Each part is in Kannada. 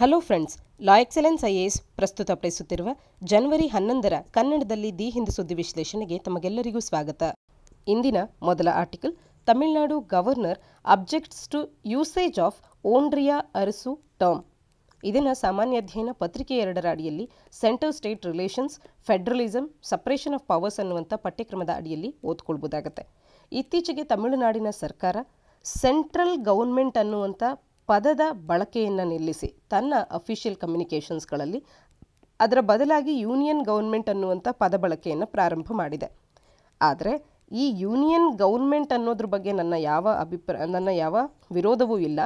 Hello friends, law excellence I S ಪ್ರಸ್ತುತಪಡಿಸುತ್ತಿರುವ ಜನವರಿ ಹನ್ನೊಂದರ ಕನ್ನಡದಲ್ಲಿ ದಿ ಹಿಂದು ಸುದ್ದಿ ವಿಶ್ಲೇಷಣೆಗೆ ತಮಗೆಲ್ಲರಿಗೂ ಸ್ವಾಗತ. ಇಂದಿನ ಮೊದಲ article, Tamil Nadu governor objects to usage of Ondriya Arasu term. ಇದನ್ನು ಸಾಮಾನ್ಯ ಅಧ್ಯಯನ ಪತ್ರಿಕೆ ಎರಡರ ಅಡಿಯಲ್ಲಿ centre state relations federalism separation of powers ಅನ್ನುವಂಥ ಪಠ್ಯಕ್ರಮದ ಅಡಿಯಲ್ಲಿ ಓದ್ಕೊಳ್ಬೋದಾಗತ್ತೆ. ಇತ್ತೀಚೆಗೆ ತಮಿಳುನಾಡಿನ ಸರ್ಕಾರ ಸೆಂಟ್ರಲ್ ಗೌರ್ಮೆಂಟ್ ಅನ್ನುವಂಥ ಪದದ ಬಳಕೆಯನ್ನು ನಿಲ್ಲಿಸಿ ತನ್ನ ಅಫಿಷಿಯಲ್ ಕಮ್ಯುನಿಕೇಷನ್ಸ್ಗಳಲ್ಲಿ ಅದರ ಬದಲಾಗಿ ಯೂನಿಯನ್ ಗೌರ್ಮೆಂಟ್ ಅನ್ನುವಂಥ ಪದ ಬಳಕೆಯನ್ನು ಪ್ರಾರಂಭ ಮಾಡಿದೆ. ಆದರೆ ಈ ಯೂನಿಯನ್ ಗೌರ್ಮೆಂಟ್ ಅನ್ನೋದ್ರ ಬಗ್ಗೆ ನನ್ನ ಯಾವ ಅಭಿಪ್ರಾಯ ನನ್ನ ಯಾವ ವಿರೋಧವೂ ಇಲ್ಲ.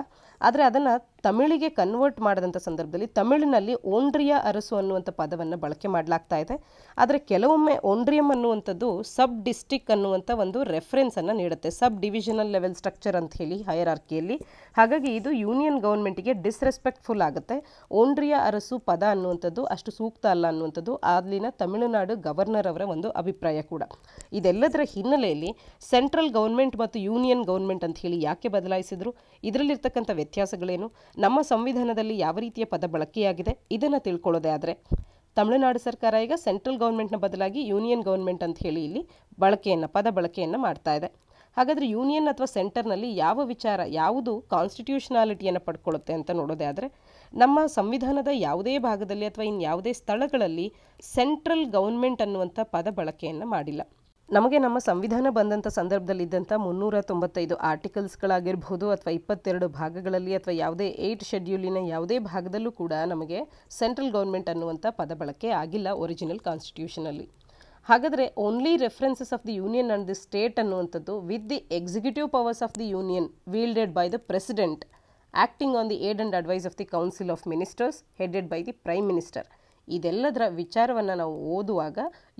ಆದರೆ ಅದನ್ನು ತಮಿಳಿಗೆ ಕನ್ವರ್ಟ್ ಮಾಡಿದಂಥ ಸಂದರ್ಭದಲ್ಲಿ ತಮಿಳಿನಲ್ಲಿ ಓಂಡ್ರಿಯ ಅರಸು ಅನ್ನುವಂಥ ಪದವನ್ನು ಬಳಕೆ ಮಾಡಲಾಗ್ತಾ ಇದೆ. ಆದರೆ ಕೆಲವೊಮ್ಮೆ ಓಂಡ್ರಿಯಂ ಅನ್ನುವಂಥದ್ದು ಸಬ್ ಡಿಸ್ಟಿಕ್ ಅನ್ನುವಂಥ ಒಂದು ರೆಫರೆನ್ಸನ್ನು ನೀಡುತ್ತೆ. ಸಬ್ ಡಿವಿಷನಲ್ ಲೆವೆಲ್ ಸ್ಟ್ರಕ್ಚರ್ ಅಂತ ಹೇಳಿ ಹೈರಾರ್ಕಿಯಲ್ಲಿ. ಹಾಗಾಗಿ ಇದು ಯೂನಿಯನ್ ಗೌರ್ಮೆಂಟಿಗೆ ಡಿಸ್ರೆಸ್ಪೆಕ್ಟ್ಫುಲ್ ಆಗುತ್ತೆ. ಓಂಡ್ರಿಯ ಅರಸು ಪದ ಅನ್ನುವಂಥದ್ದು ಅಷ್ಟು ಸೂಕ್ತ ಅಲ್ಲ ಅನ್ನುವಂಥದ್ದು ಅಲ್ಲಿನ ತಮಿಳುನಾಡು ಗವರ್ನರ್ ಅವರ ಒಂದು ಅಭಿಪ್ರಾಯ ಕೂಡ. ಇದೆಲ್ಲದರ ಹಿನ್ನೆಲೆಯಲ್ಲಿ ಸೆಂಟ್ರಲ್ ಗೌರ್ಮೆಂಟ್ ಮತ್ತು ಯೂನಿಯನ್ ಗೌರ್ಮೆಂಟ್ ಅಂತ ಹೇಳಿ ಯಾಕೆ ಬದಲಾಯಿಸಿದ್ರು? ಇದರಲ್ಲಿರ್ತಕ್ಕಂಥ ವ್ಯತ್ಯಾಸಗಳೇನು? ನಮ್ಮ ಸಂವಿಧಾನದಲ್ಲಿ ಯಾವ ರೀತಿಯ ಪದ ಬಳಕೆಯಾಗಿದೆ? ಇದನ್ನು ತಿಳ್ಕೊಳ್ಳೋದೇ ಆದರೆ, ತಮಿಳುನಾಡು ಸರ್ಕಾರ ಈಗ ಸೆಂಟ್ರಲ್ ಗೌರ್ಮೆಂಟ್ನ ಬದಲಾಗಿ ಯೂನಿಯನ್ ಗೌರ್ಮೆಂಟ್ ಅಂತ ಹೇಳಿ ಇಲ್ಲಿ ಬಳಕೆಯನ್ನು, ಪದ ಬಳಕೆಯನ್ನು ಮಾಡ್ತಾ ಇದೆ. ಹಾಗಾದರೆ ಯೂನಿಯನ್ ಅಥವಾ ಸೆಂಟರ್ನಲ್ಲಿ ಯಾವ ವಿಚಾರ, ಯಾವುದು ಕಾನ್ಸ್ಟಿಟ್ಯೂಷನಾಲಿಟಿಯನ್ನು ಪಡ್ಕೊಳ್ಳುತ್ತೆ ಅಂತ ನೋಡೋದೇ ಆದರೆ, ನಮ್ಮ ಸಂವಿಧಾನದ ಯಾವುದೇ ಭಾಗದಲ್ಲಿ ಅಥವಾ ಇನ್ನು ಯಾವುದೇ ಸ್ಥಳಗಳಲ್ಲಿ ಸೆಂಟ್ರಲ್ ಗೌರ್ಮೆಂಟ್ ಅನ್ನುವಂಥ ಪದ ಬಳಕೆಯನ್ನು ಮಾಡಿಲ್ಲ. ನಮಗೆ ನಮ್ಮ ಸಂವಿಧಾನ ಬಂದಂಥ ಸಂದರ್ಭದಲ್ಲಿ ಇದ್ದಂಥ ಮುನ್ನೂರ ತೊಂಬತ್ತೈದು ಆರ್ಟಿಕಲ್ಸ್ಗಳಾಗಿರ್ಬೋದು ಅಥವಾ ಇಪ್ಪತ್ತೆರಡು ಭಾಗಗಳಲ್ಲಿ ಅಥವಾ ಯಾವುದೇ ಏಯ್ಟ್ ಶೆಡ್ಯೂಲಿನ ಯಾವುದೇ ಭಾಗದಲ್ಲೂ ಕೂಡ ನಮಗೆ ಸೆಂಟ್ರಲ್ ಗೌರ್ಮೆಂಟ್ ಅನ್ನುವಂಥ ಪದ ಬಳಕೆ ಆಗಿಲ್ಲ ಒರಿಜಿನಲ್ ಕಾನ್ಸ್ಟಿಟ್ಯೂಷನಲ್ಲಿ. ಹಾಗಾದರೆ only references of the union and the state ಅನ್ನುವಂಥದ್ದು with the executive powers of the union wielded by the president acting on the aid and advice of the council of ministers headed by the prime minister ಇದೆಲ್ಲದರ ವಿಚಾರವನ್ನು ನಾವು ಓದುವಾಗ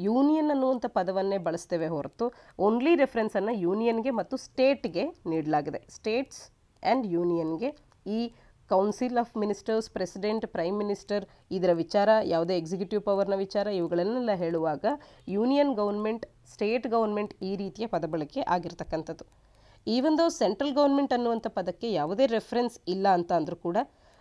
ಯೂನಿಯನ್ ಅನ್ನುವಂಥ ಪದವನ್ನೇ ಬಳಸ್ತೇವೆ ಹೊರತು ಓನ್ಲಿ ರೆಫರೆನ್ಸನ್ನು ಯೂನಿಯನ್ಗೆ ಮತ್ತು ಸ್ಟೇಟ್ಗೆ ನೀಡಲಾಗಿದೆ. ಸ್ಟೇಟ್ಸ್ ಆ್ಯಂಡ್ ಯೂನಿಯನ್ಗೆ ಈ council of ministers, president, prime minister ಇದರ ವಿಚಾರ, ಯಾವುದೇ ಎಕ್ಸಿಕ್ಯೂಟಿವ್ ಪವರ್ನ ವಿಚಾರ, ಇವುಗಳನ್ನೆಲ್ಲ ಹೇಳುವಾಗ ಯೂನಿಯನ್ ಗೌರ್ಮೆಂಟ್, ಸ್ಟೇಟ್ ಗೌರ್ಮೆಂಟ್ ಈ ರೀತಿಯ ಪದ ಬಳಕೆ ಆಗಿರ್ತಕ್ಕಂಥದ್ದು. ಈ ಒಂದು ಸೆಂಟ್ರಲ್ ಗೌರ್ಮೆಂಟ್ ಅನ್ನುವಂಥ ಪದಕ್ಕೆ ಯಾವುದೇ ರೆಫರೆನ್ಸ್ ಇಲ್ಲ ಅಂತ ಅಂದರೂ ಕೂಡ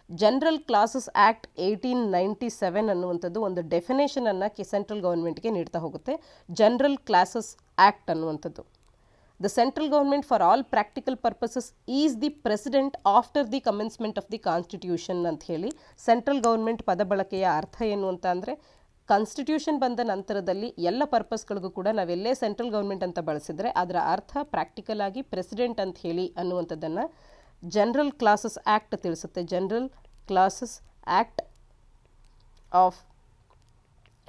general clauses act eighteen ninety seven ಅನ್ನುವಂಥದ್ದು ಒಂದು ಡೆಫಿನೇಷನನ್ನು ಕೆ ಸೆಂಟ್ರಲ್ ಗೌರ್ಮೆಂಟ್ಗೆ ನೀಡ್ತಾ ಹೋಗುತ್ತೆ. ಜನರಲ್ ಕ್ಲಾಸಸ್ ಆ್ಯಕ್ಟ್ ಅನ್ನುವಂಥದ್ದು. The central government for all practical purposes is the president after the commencement of the constitution ಅಂತ ಹೇಳಿ ಸೆಂಟ್ರಲ್ ಗೌರ್ಮೆಂಟ್ ಪದ ಬಳಕೆಯ ಅರ್ಥ ಏನು ಅಂತ ಅಂದರೆ ಕಾನ್ಸ್ಟಿಟ್ಯೂಷನ್ ಬಂದ ನಂತರದಲ್ಲಿ ಎಲ್ಲ ಪರ್ಪಸ್ಗಳಿಗೂ ಕೂಡ ನಾವೆಲ್ಲೇ ಸೆಂಟ್ರಲ್ ಗೌರ್ಮೆಂಟ್ ಅಂತ ಬಳಸಿದರೆ ಅದರ ಅರ್ಥ ಪ್ರಾಕ್ಟಿಕಲ್ ಆಗಿ ಪ್ರೆಸಿಡೆಂಟ್ ಅಂತ ಹೇಳಿ ಅನ್ನುವಂಥದ್ದನ್ನು ಜನರಲ್ ಕ್ಲಾಸಸ್ ಆ್ಯಕ್ಟ್ ತಿಳಿಸುತ್ತೆ. General clauses act of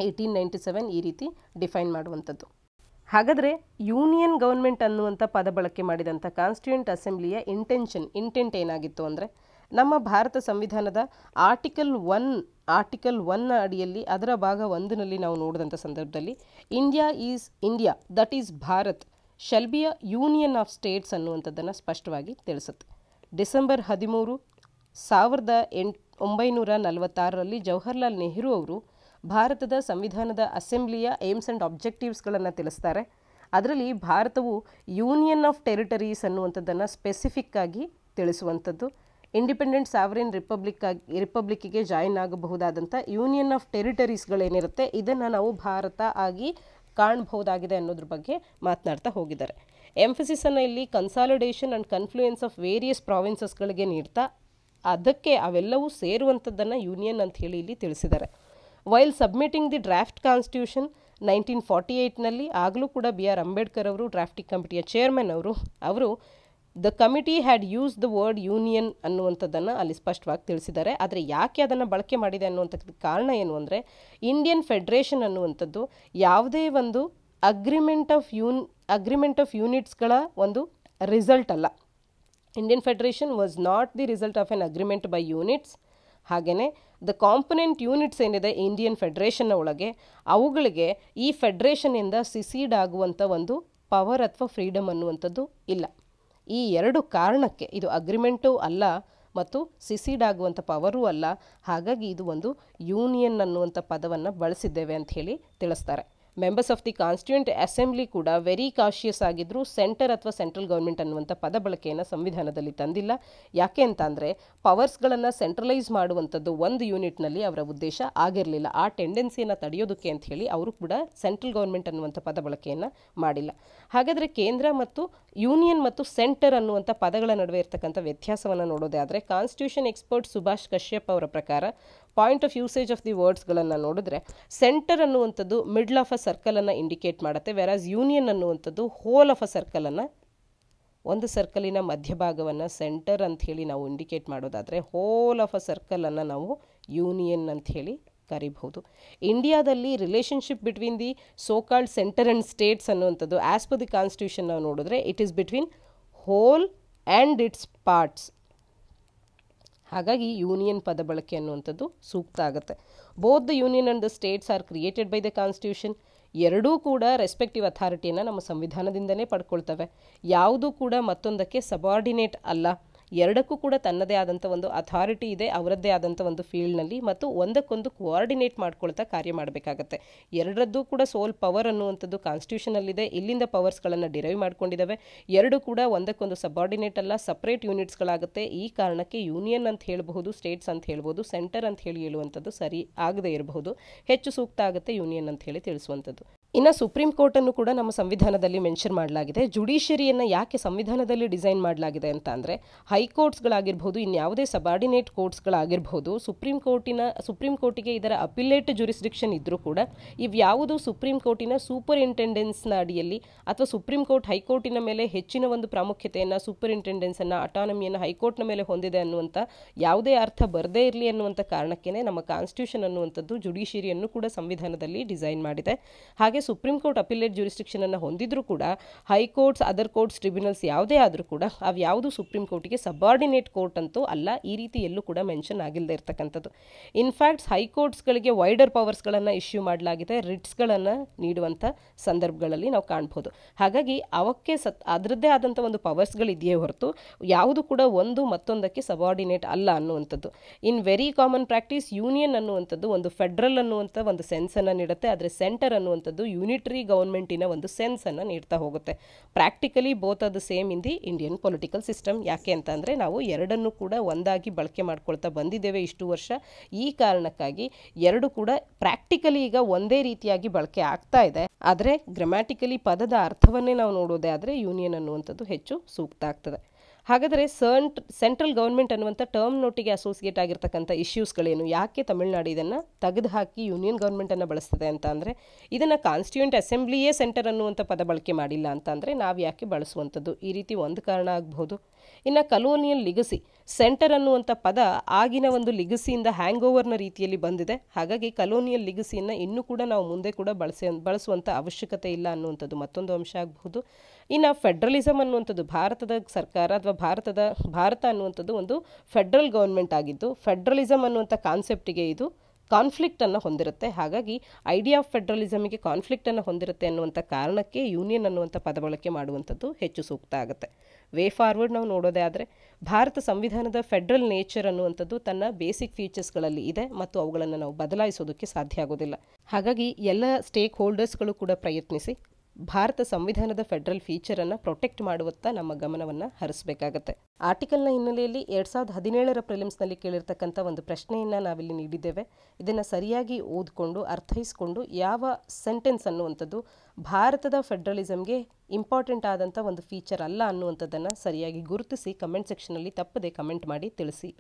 eighteen ninety seven ಈ ರೀತಿ ಡಿಫೈನ್ ಮಾಡುವಂಥದ್ದು. ಹಾಗಾದರೆ ಯೂನಿಯನ್ ಗೌರ್ಮೆಂಟ್ ಅನ್ನುವಂಥ ಪದ ಬಳಕೆ ಮಾಡಿದಂಥ ಕಾನ್ಸ್ಟಿಟ್ಯೂಂಟ್ ಅಸೆಂಬ್ಲಿಯ ಇಂಟೆನ್ಷನ್ ಇಂಟೆಂಟ್ ಏನಾಗಿತ್ತು ಅಂದರೆ ನಮ್ಮ ಭಾರತ ಸಂವಿಧಾನದ ಆರ್ಟಿಕಲ್ ಒನ್ ಆರ್ಟಿಕಲ್ ಒನ್ ಅಡಿಯಲ್ಲಿ ಅದರ ಭಾಗ ಒಂದಿನಲ್ಲಿ ನಾವು ನೋಡಿದಂಥ ಸಂದರ್ಭದಲ್ಲಿ India is India that is Bharat ಶೆಲ್ಬಿಯ union of states ಅನ್ನುವಂಥದ್ದನ್ನು ಸ್ಪಷ್ಟವಾಗಿ ತಿಳಿಸುತ್ತೆ. ಡಿಸೆಂಬರ್ ಹದಿಮೂರು ಸಾವಿರದ ಎಂಟ್ ಒಂಬೈನೂರ ನಲವತ್ತಾರರಲ್ಲಿ ಜವಾಹರ್ಲಾಲ್ ನೆಹರು ಅವರು ಭಾರತದ ಸಂವಿಧಾನದ ಅಸೆಂಬ್ಲಿಯ ಏಮ್ಸ್ ಆ್ಯಂಡ್ ಆಬ್ಜೆಕ್ಟಿವ್ಸ್ಗಳನ್ನು ತಿಳಿಸ್ತಾರೆ. ಅದರಲ್ಲಿ ಭಾರತವು ಯೂನಿಯನ್ ಆಫ್ ಟೆರಿಟರೀಸ್ ಅನ್ನುವಂಥದ್ದನ್ನು ಸ್ಪೆಸಿಫಿಕ್ ಆಗಿ ತಿಳಿಸುವಂಥದ್ದು. ಇಂಡಿಪೆಂಡೆಂಟ್ ಸಾವರಿನ್ ರಿಪಬ್ಲಿಕ್ ಆಗಿ ರಿಪಬ್ಲಿಕ್ಕಿಗೆ ಜಾಯಿನ್ ಆಗಬಹುದಾದಂಥ ಯೂನಿಯನ್ ಆಫ್ ಟೆರಿಟರೀಸ್ಗಳೇನಿರುತ್ತೆ ಇದನ್ನು ನಾವು ಭಾರತ ಆಗಿ ಕಾಣಬಹುದಾಗಿದೆ ಅನ್ನೋದ್ರ ಬಗ್ಗೆ ಮಾತನಾಡ್ತಾ ಹೋಗಿದ್ದಾರೆ. ಎಂಫಸಿಸನ್ನು ಇಲ್ಲಿ consolidation and confluence of various ಪ್ರಾವಿನ್ಸಸ್ಗಳಿಗೆ ನೀಡ್ತಾ, ಅದಕ್ಕೆ ಅವೆಲ್ಲವೂ ಸೇರುವಂಥದ್ದನ್ನು ಯೂನಿಯನ್ ಅಂತ ಹೇಳಿ ಇಲ್ಲಿ ತಿಳಿಸಿದ್ದಾರೆ. While submitting the draft constitution nineteen forty ಏಯ್ಟ್ನಲ್ಲಿ ಆಗಲೂ ಕೂಡ ಬಿ ಆರ್ ಅಂಬೇಡ್ಕರ್ ಅವರು ಡ್ರಾಫ್ಟಿಂಗ್ ಕಮಿಟಿಯ ಚೇರ್ಮನ್ ಅವರು ಅವರು the committee had use the word union ಅನ್ನುವಂಥದ್ದನ್ನು ಅಲ್ಲಿ ಸ್ಪಷ್ಟವಾಗಿ ತಿಳಿಸಿದ್ದಾರೆ. ಆದರೆ ಯಾಕೆ ಅದನ್ನು ಬಳಕೆ ಮಾಡಿದೆ ಅನ್ನುವಂಥದ್ದು ಕಾರಣ ಏನು ಅಂದರೆ ಇಂಡಿಯನ್ ಫೆಡ್ರೇಷನ್ ಅನ್ನುವಂಥದ್ದು ಯಾವುದೇ ಒಂದು ಅಗ್ರಿಮೆಂಟ್ ಆಫ್ ಯೂನ್ ಅಗ್ರಿಮೆಂಟ್ ಆಫ್ ಯೂನಿಟ್ಸ್ಗಳ ಒಂದು ರಿಸಲ್ಟ್ ಅಲ್ಲ. Indian federation was not the result of an agreement by units ಹಾಗೆಯೇ ದ ಕಾಂಪೊನೆಂಟ್ ಯೂನಿಟ್ಸ್ ಏನಿದೆ ಇಂಡಿಯನ್ ಫೆಡರೇಷನ್ನ ಒಳಗೆ, ಅವುಗಳಿಗೆ ಈ ಫೆಡ್ರೇಷನಿಂದ ಸಿಸೀಡ್ ಆಗುವಂಥ ಒಂದು ಪವರ್ ಅಥವಾ ಫ್ರೀಡಮ್ ಅನ್ನುವಂಥದ್ದು ಇಲ್ಲ. ಈ ಎರಡು ಕಾರಣಕ್ಕೆ ಇದು ಅಗ್ರಿಮೆಂಟು ಅಲ್ಲ ಮತ್ತು ಸಿಸೀಡ್ ಆಗುವಂಥ ಪವರೂ ಅಲ್ಲ. ಹಾಗಾಗಿ ಇದು ಒಂದು ಯೂನಿಯನ್ ಅನ್ನುವಂಥ ಪದವನ್ನು ಬಳಸಿದ್ದೇವೆ ಅಂತ ಹೇಳಿ ತಿಳಿಸ್ತಾರೆ. Members of the constituent assembly ಕೂಡ ವೆರಿ ಕಾಶಿಯಸ್ ಆಗಿದ್ರು ಸೆಂಟರ್ ಅಥವಾ ಸೆಂಟ್ರಲ್ ಗೌರ್ಮೆಂಟ್ ಅನ್ನುವಂಥ ಪದ ಬಳಕೆಯನ್ನು ಸಂವಿಧಾನದಲ್ಲಿ ತಂದಿಲ್ಲ. ಯಾಕೆ ಅಂತ ಅಂದರೆ ಪವರ್ಸ್ಗಳನ್ನು ಸೆಂಟ್ರಲೈಸ್ ಮಾಡುವಂಥದ್ದು ಒಂದು ಯೂನಿಟ್ನಲ್ಲಿ ಅವರ ಉದ್ದೇಶ ಆಗಿರಲಿಲ್ಲ. ಆ ಟೆಂಡೆನ್ಸಿಯನ್ನು ತಡೆಯೋದಕ್ಕೆ ಅಂತ ಹೇಳಿ ಅವರು ಕೂಡ ಸೆಂಟ್ರಲ್ ಗೌರ್ಮೆಂಟ್ ಅನ್ನುವಂಥ ಪದ ಬಳಕೆಯನ್ನು ಮಾಡಿಲ್ಲ. ಹಾಗಾದರೆ ಕೇಂದ್ರ ಮತ್ತು ಯೂನಿಯನ್ ಮತ್ತು ಸೆಂಟರ್ ಅನ್ನುವಂಥ ಪದಗಳ ನಡುವೆ ಇರತಕ್ಕಂಥ ವ್ಯತ್ಯಾಸವನ್ನು ನೋಡೋದೇ ಆದರೆ ಕಾನ್ಸ್ಟಿಟ್ಯೂಷನ್ ಎಕ್ಸ್ಪರ್ಟ್ ಸುಭಾಷ್ ಕಶ್ಯಪ್ ಅವರ ಪ್ರಕಾರ point of usage of the ವರ್ಡ್ಸ್ಗಳನ್ನು ನೋಡಿದ್ರೆ ಸೆಂಟರ್ ಅನ್ನುವಂಥದ್ದು ಮಿಡ್ಲ್ ಆಫ್ ಅ ಸರ್ಕಲನ್ನು ಇಂಡಿಕೇಟ್ ಮಾಡುತ್ತೆ ವೆರಾಸ್ ಯೂನಿಯನ್ ಅನ್ನುವಂಥದ್ದು ಹೋಲ್ ಆಫ್ ಅ ಸರ್ಕಲನ್ನು ಒಂದು ಸರ್ಕಲಿನ ಮಧ್ಯಭಾಗವನ್ನು ಸೆಂಟರ್ ಅಂತ ಹೇಳಿ ನಾವು ಇಂಡಿಕೇಟ್ ಮಾಡೋದಾದರೆ ಹೋಲ್ ಆಫ್ ಅ ಸರ್ಕಲನ್ನು ನಾವು ಯೂನಿಯನ್ ಅಂತ ಹೇಳಿ ಕರಿಬಹುದು. ಇಂಡಿಯಾದಲ್ಲಿ relationship between the so called centre and states ಅನ್ನುವಂಥದ್ದು ಆ್ಯಸ್ ಪರ್ ದಿ ಕಾನ್ಸ್ಟಿಟ್ಯೂಷನ್ ನಾವು ನೋಡಿದ್ರೆ it is between whole and its parts ಹಾಗಾಗಿ ಯೂನಿಯನ್ ಪದ ಬಳಕೆ ಅನ್ನುವಂಥದ್ದು ಸೂಕ್ತ ಆಗುತ್ತೆ. Both the union and the states are created by the constitution ಎರಡೂ ಕೂಡ ರೆಸ್ಪೆಕ್ಟಿವ್ ಅಥಾರಿಟಿಯನ್ನು ನಮ್ಮ ಸಂವಿಧಾನದಿಂದನೇ ಪಡ್ಕೊಳ್ತವೆ. ಯಾವುದೂ ಕೂಡ ಮತ್ತೊಂದಕ್ಕೆ ಸಬಾರ್ಡಿನೇಟ್ ಅಲ್ಲ. ಎರಡಕ್ಕೂ ಕೂಡ ತನ್ನದೇ ಆದಂಥ ಒಂದು ಅಥಾರಿಟಿ ಇದೆ, ಅವರದ್ದೇ ಆದಂಥ ಒಂದು ಫೀಲ್ಡ್ನಲ್ಲಿ ಮತ್ತು ಒಂದಕ್ಕೊಂದು ಕೋಆರ್ಡಿನೇಟ್ ಮಾಡ್ಕೊಳ್ತಾ ಕಾರ್ಯ ಮಾಡಬೇಕಾಗತ್ತೆ. ಎರಡರದ್ದು ಕೂಡ ಸೋಲ್ ಪವರ್ ಅನ್ನುವಂಥದ್ದು ಕಾನ್ಸ್ಟಿಟ್ಯೂಷನಲ್ಲಿದೆ ಇಲ್ಲಿಂದ ಪವರ್ಸ್ಗಳನ್ನು ಡಿರೈವ್ ಮಾಡ್ಕೊಂಡಿದ್ದಾವೆ ಎರಡು ಕೂಡ ಒಂದಕ್ಕೊಂದು ಸಬಾರ್ಡಿನೇಟ್ ಅಲ್ಲ ಸಪ್ರೇಟ್ ಯೂನಿಟ್ಸ್ಗಳಾಗುತ್ತೆ ಈ ಕಾರಣಕ್ಕೆ ಯೂನಿಯನ್ ಅಂತ ಹೇಳಬಹುದು ಸ್ಟೇಟ್ಸ್ ಅಂತ ಹೇಳ್ಬೋದು ಸೆಂಟರ್ ಅಂತ ಹೇಳಿ ಹೇಳುವಂಥದ್ದು ಸರಿ ಆಗದೇ ಇರಬಹುದು. ಹೆಚ್ಚು ಸೂಕ್ತ ಆಗುತ್ತೆ ಯೂನಿಯನ್ ಅಂತ ಹೇಳಿ ತಿಳಿಸುವಂಥದ್ದು. ಇನ್ನು ಸುಪ್ರೀಂ ಕೋರ್ಟನ್ನು ಕೂಡ ನಮ್ಮ ಸಂವಿಧಾನದಲ್ಲಿ ಮೆನ್ಷನ್ ಮಾಡಲಾಗಿದೆ. ಜುಡಿಷಿಯರಿಯನ್ನು ಯಾಕೆ ಸಂವಿಧಾನದಲ್ಲಿ ಡಿಸೈನ್ ಮಾಡಲಾಗಿದೆ ಅಂತ ಅಂದರೆ ಹೈಕೋರ್ಟ್ಸ್ಗಳಾಗಿರ್ಬೋದು ಇನ್ಯಾವುದೇ ಸಬಾರ್ಡಿನೇಟ್ ಕೋರ್ಟ್ಸ್ಗಳಾಗಿರ್ಬೋದು ಸುಪ್ರೀಂ ಕೋರ್ಟಿನ ಸುಪ್ರೀಂ ಕೋರ್ಟಿಗೆ ಇದರ ಅಪಿಲೇಟ್ ಜುರಿಸ್ಡಿಕ್ಷನ್ ಇದ್ದರೂ ಕೂಡ ಇವ್ಯಾವುದು ಸುಪ್ರೀಂ ಕೋರ್ಟಿನ ಸೂಪರ್ ಇಂಟೆಂಡೆನ್ಸ್ನ ಅಡಿಯಲ್ಲಿ ಅಥವಾ ಸುಪ್ರೀಂ ಕೋರ್ಟ್ ಹೈಕೋರ್ಟಿನ ಮೇಲೆ ಹೆಚ್ಚಿನ ಒಂದು ಪ್ರಾಮುಖ್ಯತೆಯನ್ನು ಸೂಪರ್ ಇಂಟೆಂಡೆನ್ಸನ್ನು ಅಟಾನಮಿಯನ್ನು ಹೈಕೋರ್ಟ್ನ ಮೇಲೆ ಹೊಂದಿದೆ ಅನ್ನುವಂಥ ಯಾವುದೇ ಅರ್ಥ ಬರದೇ ಇರಲಿ ಅನ್ನುವಂಥ ಕಾರಣಕ್ಕೇ ನಮ್ಮ ಕಾನ್ಸ್ಟಿಟ್ಯೂಷನ್ ಅನ್ನುವಂಥದ್ದು ಜುಡಿಷಿಯರಿಯನ್ನು ಕೂಡ ಸಂವಿಧಾನದಲ್ಲಿ ಡಿಸೈನ್ ಮಾಡಿದೆ. ಹಾಗೆ ಸುಪ್ರೀಂ ಕೋರ್ಟ್ ಅಪಿಲೇಟ್ ಜುರಿಸ್ಟಿಕ್ಷನ್ ಅನ್ನು ಹೊಂದಿದ್ರೂ ಕೂಡ ಹೈಕೋರ್ಟ್ಸ್ ಅದರ್ ಕೋರ್ಟ್ಸ್ ಟ್ರಿಬ್ಯುನಲ್ಸ್ ಯಾವುದೇ ಆದರೂ ಕೂಡ ಅವ್ಯಾವುದು ಸುಪ್ರೀಂ ಕೋರ್ಟಿಗೆ ಸಬಾರ್ಡಿನೇಟ್ ಕೋರ್ಟ್ ಅಂತೂ ಅಲ್ಲ, ಈ ರೀತಿ ಎಲ್ಲೂ ಕೂಡ ಮೆನ್ಷನ್ ಆಗಿಲ್ಲದೆ ಇರತಕ್ಕಂಥದ್ದು. ಇನ್ಫ್ಯಾಕ್ಟ್ಸ್ ಹೈಕೋರ್ಟ್ಸ್ಗಳಿಗೆ ವೈಡರ್ ಪವರ್ಸ್ಗಳನ್ನು ಇಶ್ಯೂ ಮಾಡಲಾಗಿದೆ ರಿಟ್ಸ್ಗಳನ್ನು ನೀಡುವಂಥ ಸಂದರ್ಭಗಳಲ್ಲಿ ನಾವು ಕಾಣ್ಬೋದು. ಹಾಗಾಗಿ ಅವಕ್ಕೆ ಸತ್, ಅದರದ್ದೇ ಆದಂಥ ಒಂದು ಪವರ್ಸ್ಗಳಿದೆಯೇ ಹೊರತು ಯಾವುದು ಕೂಡ ಒಂದು ಮತ್ತೊಂದಕ್ಕೆ ಸಬಾರ್ಡಿನೇಟ್ ಅಲ್ಲ ಅನ್ನುವಂಥದ್ದು. In very common practice union ಅನ್ನುವಂಥದ್ದು ಒಂದು ಫೆಡ್ರಲ್ ಅನ್ನುವಂಥ ಒಂದು ಸೆನ್ಸನ್ನು ನೀಡುತ್ತೆ, ಆದರೆ ಸೆಂಟರ್ ಅನ್ನುವಂಥದ್ದು ಯೂನಿಟರಿ ಗೌರ್ಮೆಂಟಿನ ಒಂದು ಸೆನ್ಸನ್ನು ನೀಡ್ತಾ ಹೋಗುತ್ತೆ. ಪ್ರಾಕ್ಟಿಕಲಿ ಬೋತ್ ಅದು same in the Indian political system ಯಾಕೆ ಅಂತ ನಾವು ಎರಡನ್ನು ಕೂಡ ಒಂದಾಗಿ ಬಳಕೆ ಮಾಡ್ಕೊಳ್ತಾ ಬಂದಿದ್ದೇವೆ ಇಷ್ಟು ವರ್ಷ. ಈ ಕಾರಣಕ್ಕಾಗಿ ಎರಡು ಕೂಡ ಪ್ರಾಕ್ಟಿಕಲಿ ಈಗ ಒಂದೇ ರೀತಿಯಾಗಿ ಬಳಕೆ ಆಗ್ತಾ ಇದೆ. ಆದರೆ ಗ್ರಾಮ್ಯಾಟಿಕಲಿ ಪದದ ಅರ್ಥವನ್ನೇ ನಾವು ನೋಡೋದೇ ಆದರೆ ಯೂನಿಯನ್ ಅನ್ನುವಂಥದ್ದು ಹೆಚ್ಚು ಸೂಕ್ತ ಆಗ್ತದೆ. ಹಾಗಾದರೆ ಸರ್ಂಟ್ ಸೆಂಟ್ರಲ್ ಗೌರ್ಮೆಂಟ್ ಅನ್ನುವಂಥ ಟರ್ಮ್ ನೋಟಿಗೆ ಅಸೋಸಿಯೇಟ್ ಆಗಿರ್ತಕ್ಕಂಥ ಇಶ್ಯೂಸ್ಗಳೇನು? ಯಾಕೆ ತಮಿಳುನಾಡು ಇದನ್ನು ತೆಗೆದುಹಾಕಿ ಯೂನಿಯನ್ ಗೌರ್ಮೆಂಟನ್ನು ಬಳಸ್ತದೆ ಅಂತ ಅಂದರೆ, ಇದನ್ನು ಕಾನ್ಸ್ಟಿಟ್ಯೂಂಟ್ ಅಸೆಂಬ್ಲಿಯೇ ಸೆಂಟರ್ ಅನ್ನುವಂಥ ಪದ ಬಳಕೆ ಮಾಡಿಲ್ಲ ಅಂತ ಅಂದರೆ ನಾವು ಯಾಕೆ ಬಳಸುವಂಥದ್ದು? ಈ ರೀತಿ ಒಂದು ಕಾರಣ ಆಗಬಹುದು. ಇನ್ನು ಕಲೋನಿಯಲ್ ಲಿಗಸಿ, ಸೆಂಟರ್ ಅನ್ನುವಂಥ ಪದ ಆಗಿನ ಒಂದು ಲಿಗಸಿಯಿಂದ ಹ್ಯಾಂಗ್ ಓವರ್ನ ರೀತಿಯಲ್ಲಿ ಬಂದಿದೆ. ಹಾಗಾಗಿ ಕಲೋನಿಯಲ್ ಲಿಗಸಿಯನ್ನು ಇನ್ನೂ ಕೂಡ ನಾವು ಮುಂದೆ ಕೂಡ ಬಳಸಿ, ಬಳಸುವಂಥ ಅವಶ್ಯಕತೆ ಇಲ್ಲ ಅನ್ನುವಂಥದ್ದು ಮತ್ತೊಂದು ಅಂಶ ಆಗಬಹುದು. ಇನ್ನು ಫೆಡ್ರಲಿಸಮ್ ಅನ್ನುವಂಥದ್ದು ಭಾರತದ ಸರ್ಕಾರ ಅಥವಾ ಭಾರತದ, ಭಾರತ ಅನ್ನುವಂಥದ್ದು ಒಂದು ಫೆಡ್ರಲ್ ಗೌರ್ಮೆಂಟ್ ಆಗಿದ್ದು ಫೆಡ್ರಲಿಸಮ್ ಅನ್ನುವಂಥ ಕಾನ್ಸೆಪ್ಟಿಗೆ ಇದು ಕಾನ್ಫ್ಲಿಕ್ಟನ್ನು ಹೊಂದಿರುತ್ತೆ. ಹಾಗಾಗಿ ಐಡಿಯಾ ಆಫ್ ಫೆಡ್ರಲಿಸಮಿಗೆ ಕಾನ್ಫ್ಲಿಕ್ಟನ್ನು ಹೊಂದಿರುತ್ತೆ ಅನ್ನುವಂಥ ಕಾರಣಕ್ಕೆ ಯೂನಿಯನ್ ಅನ್ನುವಂಥ ಪದಬಳಕೆ ಮಾಡುವಂಥದ್ದು ಹೆಚ್ಚು ಸೂಕ್ತ ಆಗುತ್ತೆ. ವೇ ಫಾರ್ವರ್ಡ್ ನಾವು ನೋಡೋದೇ ಆದರೆ ಭಾರತ ಸಂವಿಧಾನದ ಫೆಡ್ರಲ್ ನೇಚರ್ ಅನ್ನುವಂಥದ್ದು ತನ್ನ ಬೇಸಿಕ್ ಫೀಚರ್ಸ್ಗಳಲ್ಲಿ ಇದೆ ಮತ್ತು ಅವುಗಳನ್ನು ನಾವು ಬದಲಾಯಿಸೋದಕ್ಕೆ ಸಾಧ್ಯ ಆಗೋದಿಲ್ಲ. ಹಾಗಾಗಿ ಎಲ್ಲ ಸ್ಟೇಕ್ ಹೋಲ್ಡರ್ಸ್ಗಳು ಕೂಡ ಪ್ರಯತ್ನಿಸಿ ಭಾರತ ಸಂವಿಧಾನದ ಫೆಡರಲ್ ಫೀಚರನ್ನು ಪ್ರೊಟೆಕ್ಟ್ ಮಾಡುವತ್ತ ನಮ್ಮ ಗಮನವನ್ನು ಹರಿಸಬೇಕಾಗತ್ತೆ. ಆರ್ಟಿಕಲ್ನ ಹಿನ್ನೆಲೆಯಲ್ಲಿ ಎರಡು ಸಾವಿರದ ಹದಿನೇಳರ ಪ್ರಿಲಿಮ್ಸ್ನಲ್ಲಿ ಕೇಳಿರ್ತಕ್ಕಂಥ ಒಂದು ಪ್ರಶ್ನೆಯನ್ನು ನಾವಿಲ್ಲಿ ನೀಡಿದ್ದೇವೆ. ಇದನ್ನು ಸರಿಯಾಗಿ ಓದಿಕೊಂಡು, ಅರ್ಥೈಸ್ಕೊಂಡು ಯಾವ ಸೆಂಟೆನ್ಸ್ ಅನ್ನುವಂಥದ್ದು ಭಾರತದ ಫೆಡ್ರಲಿಸಮ್ಗೆ ಇಂಪಾರ್ಟೆಂಟ್ ಆದಂಥ ಒಂದು ಫೀಚರ್ ಅಲ್ಲ ಅನ್ನುವಂಥದ್ದನ್ನು ಸರಿಯಾಗಿ ಗುರುತಿಸಿ ಕಮೆಂಟ್ ಸೆಕ್ಷನಲ್ಲಿ ತಪ್ಪದೆ ಕಮೆಂಟ್ ಮಾಡಿ ತಿಳಿಸಿ.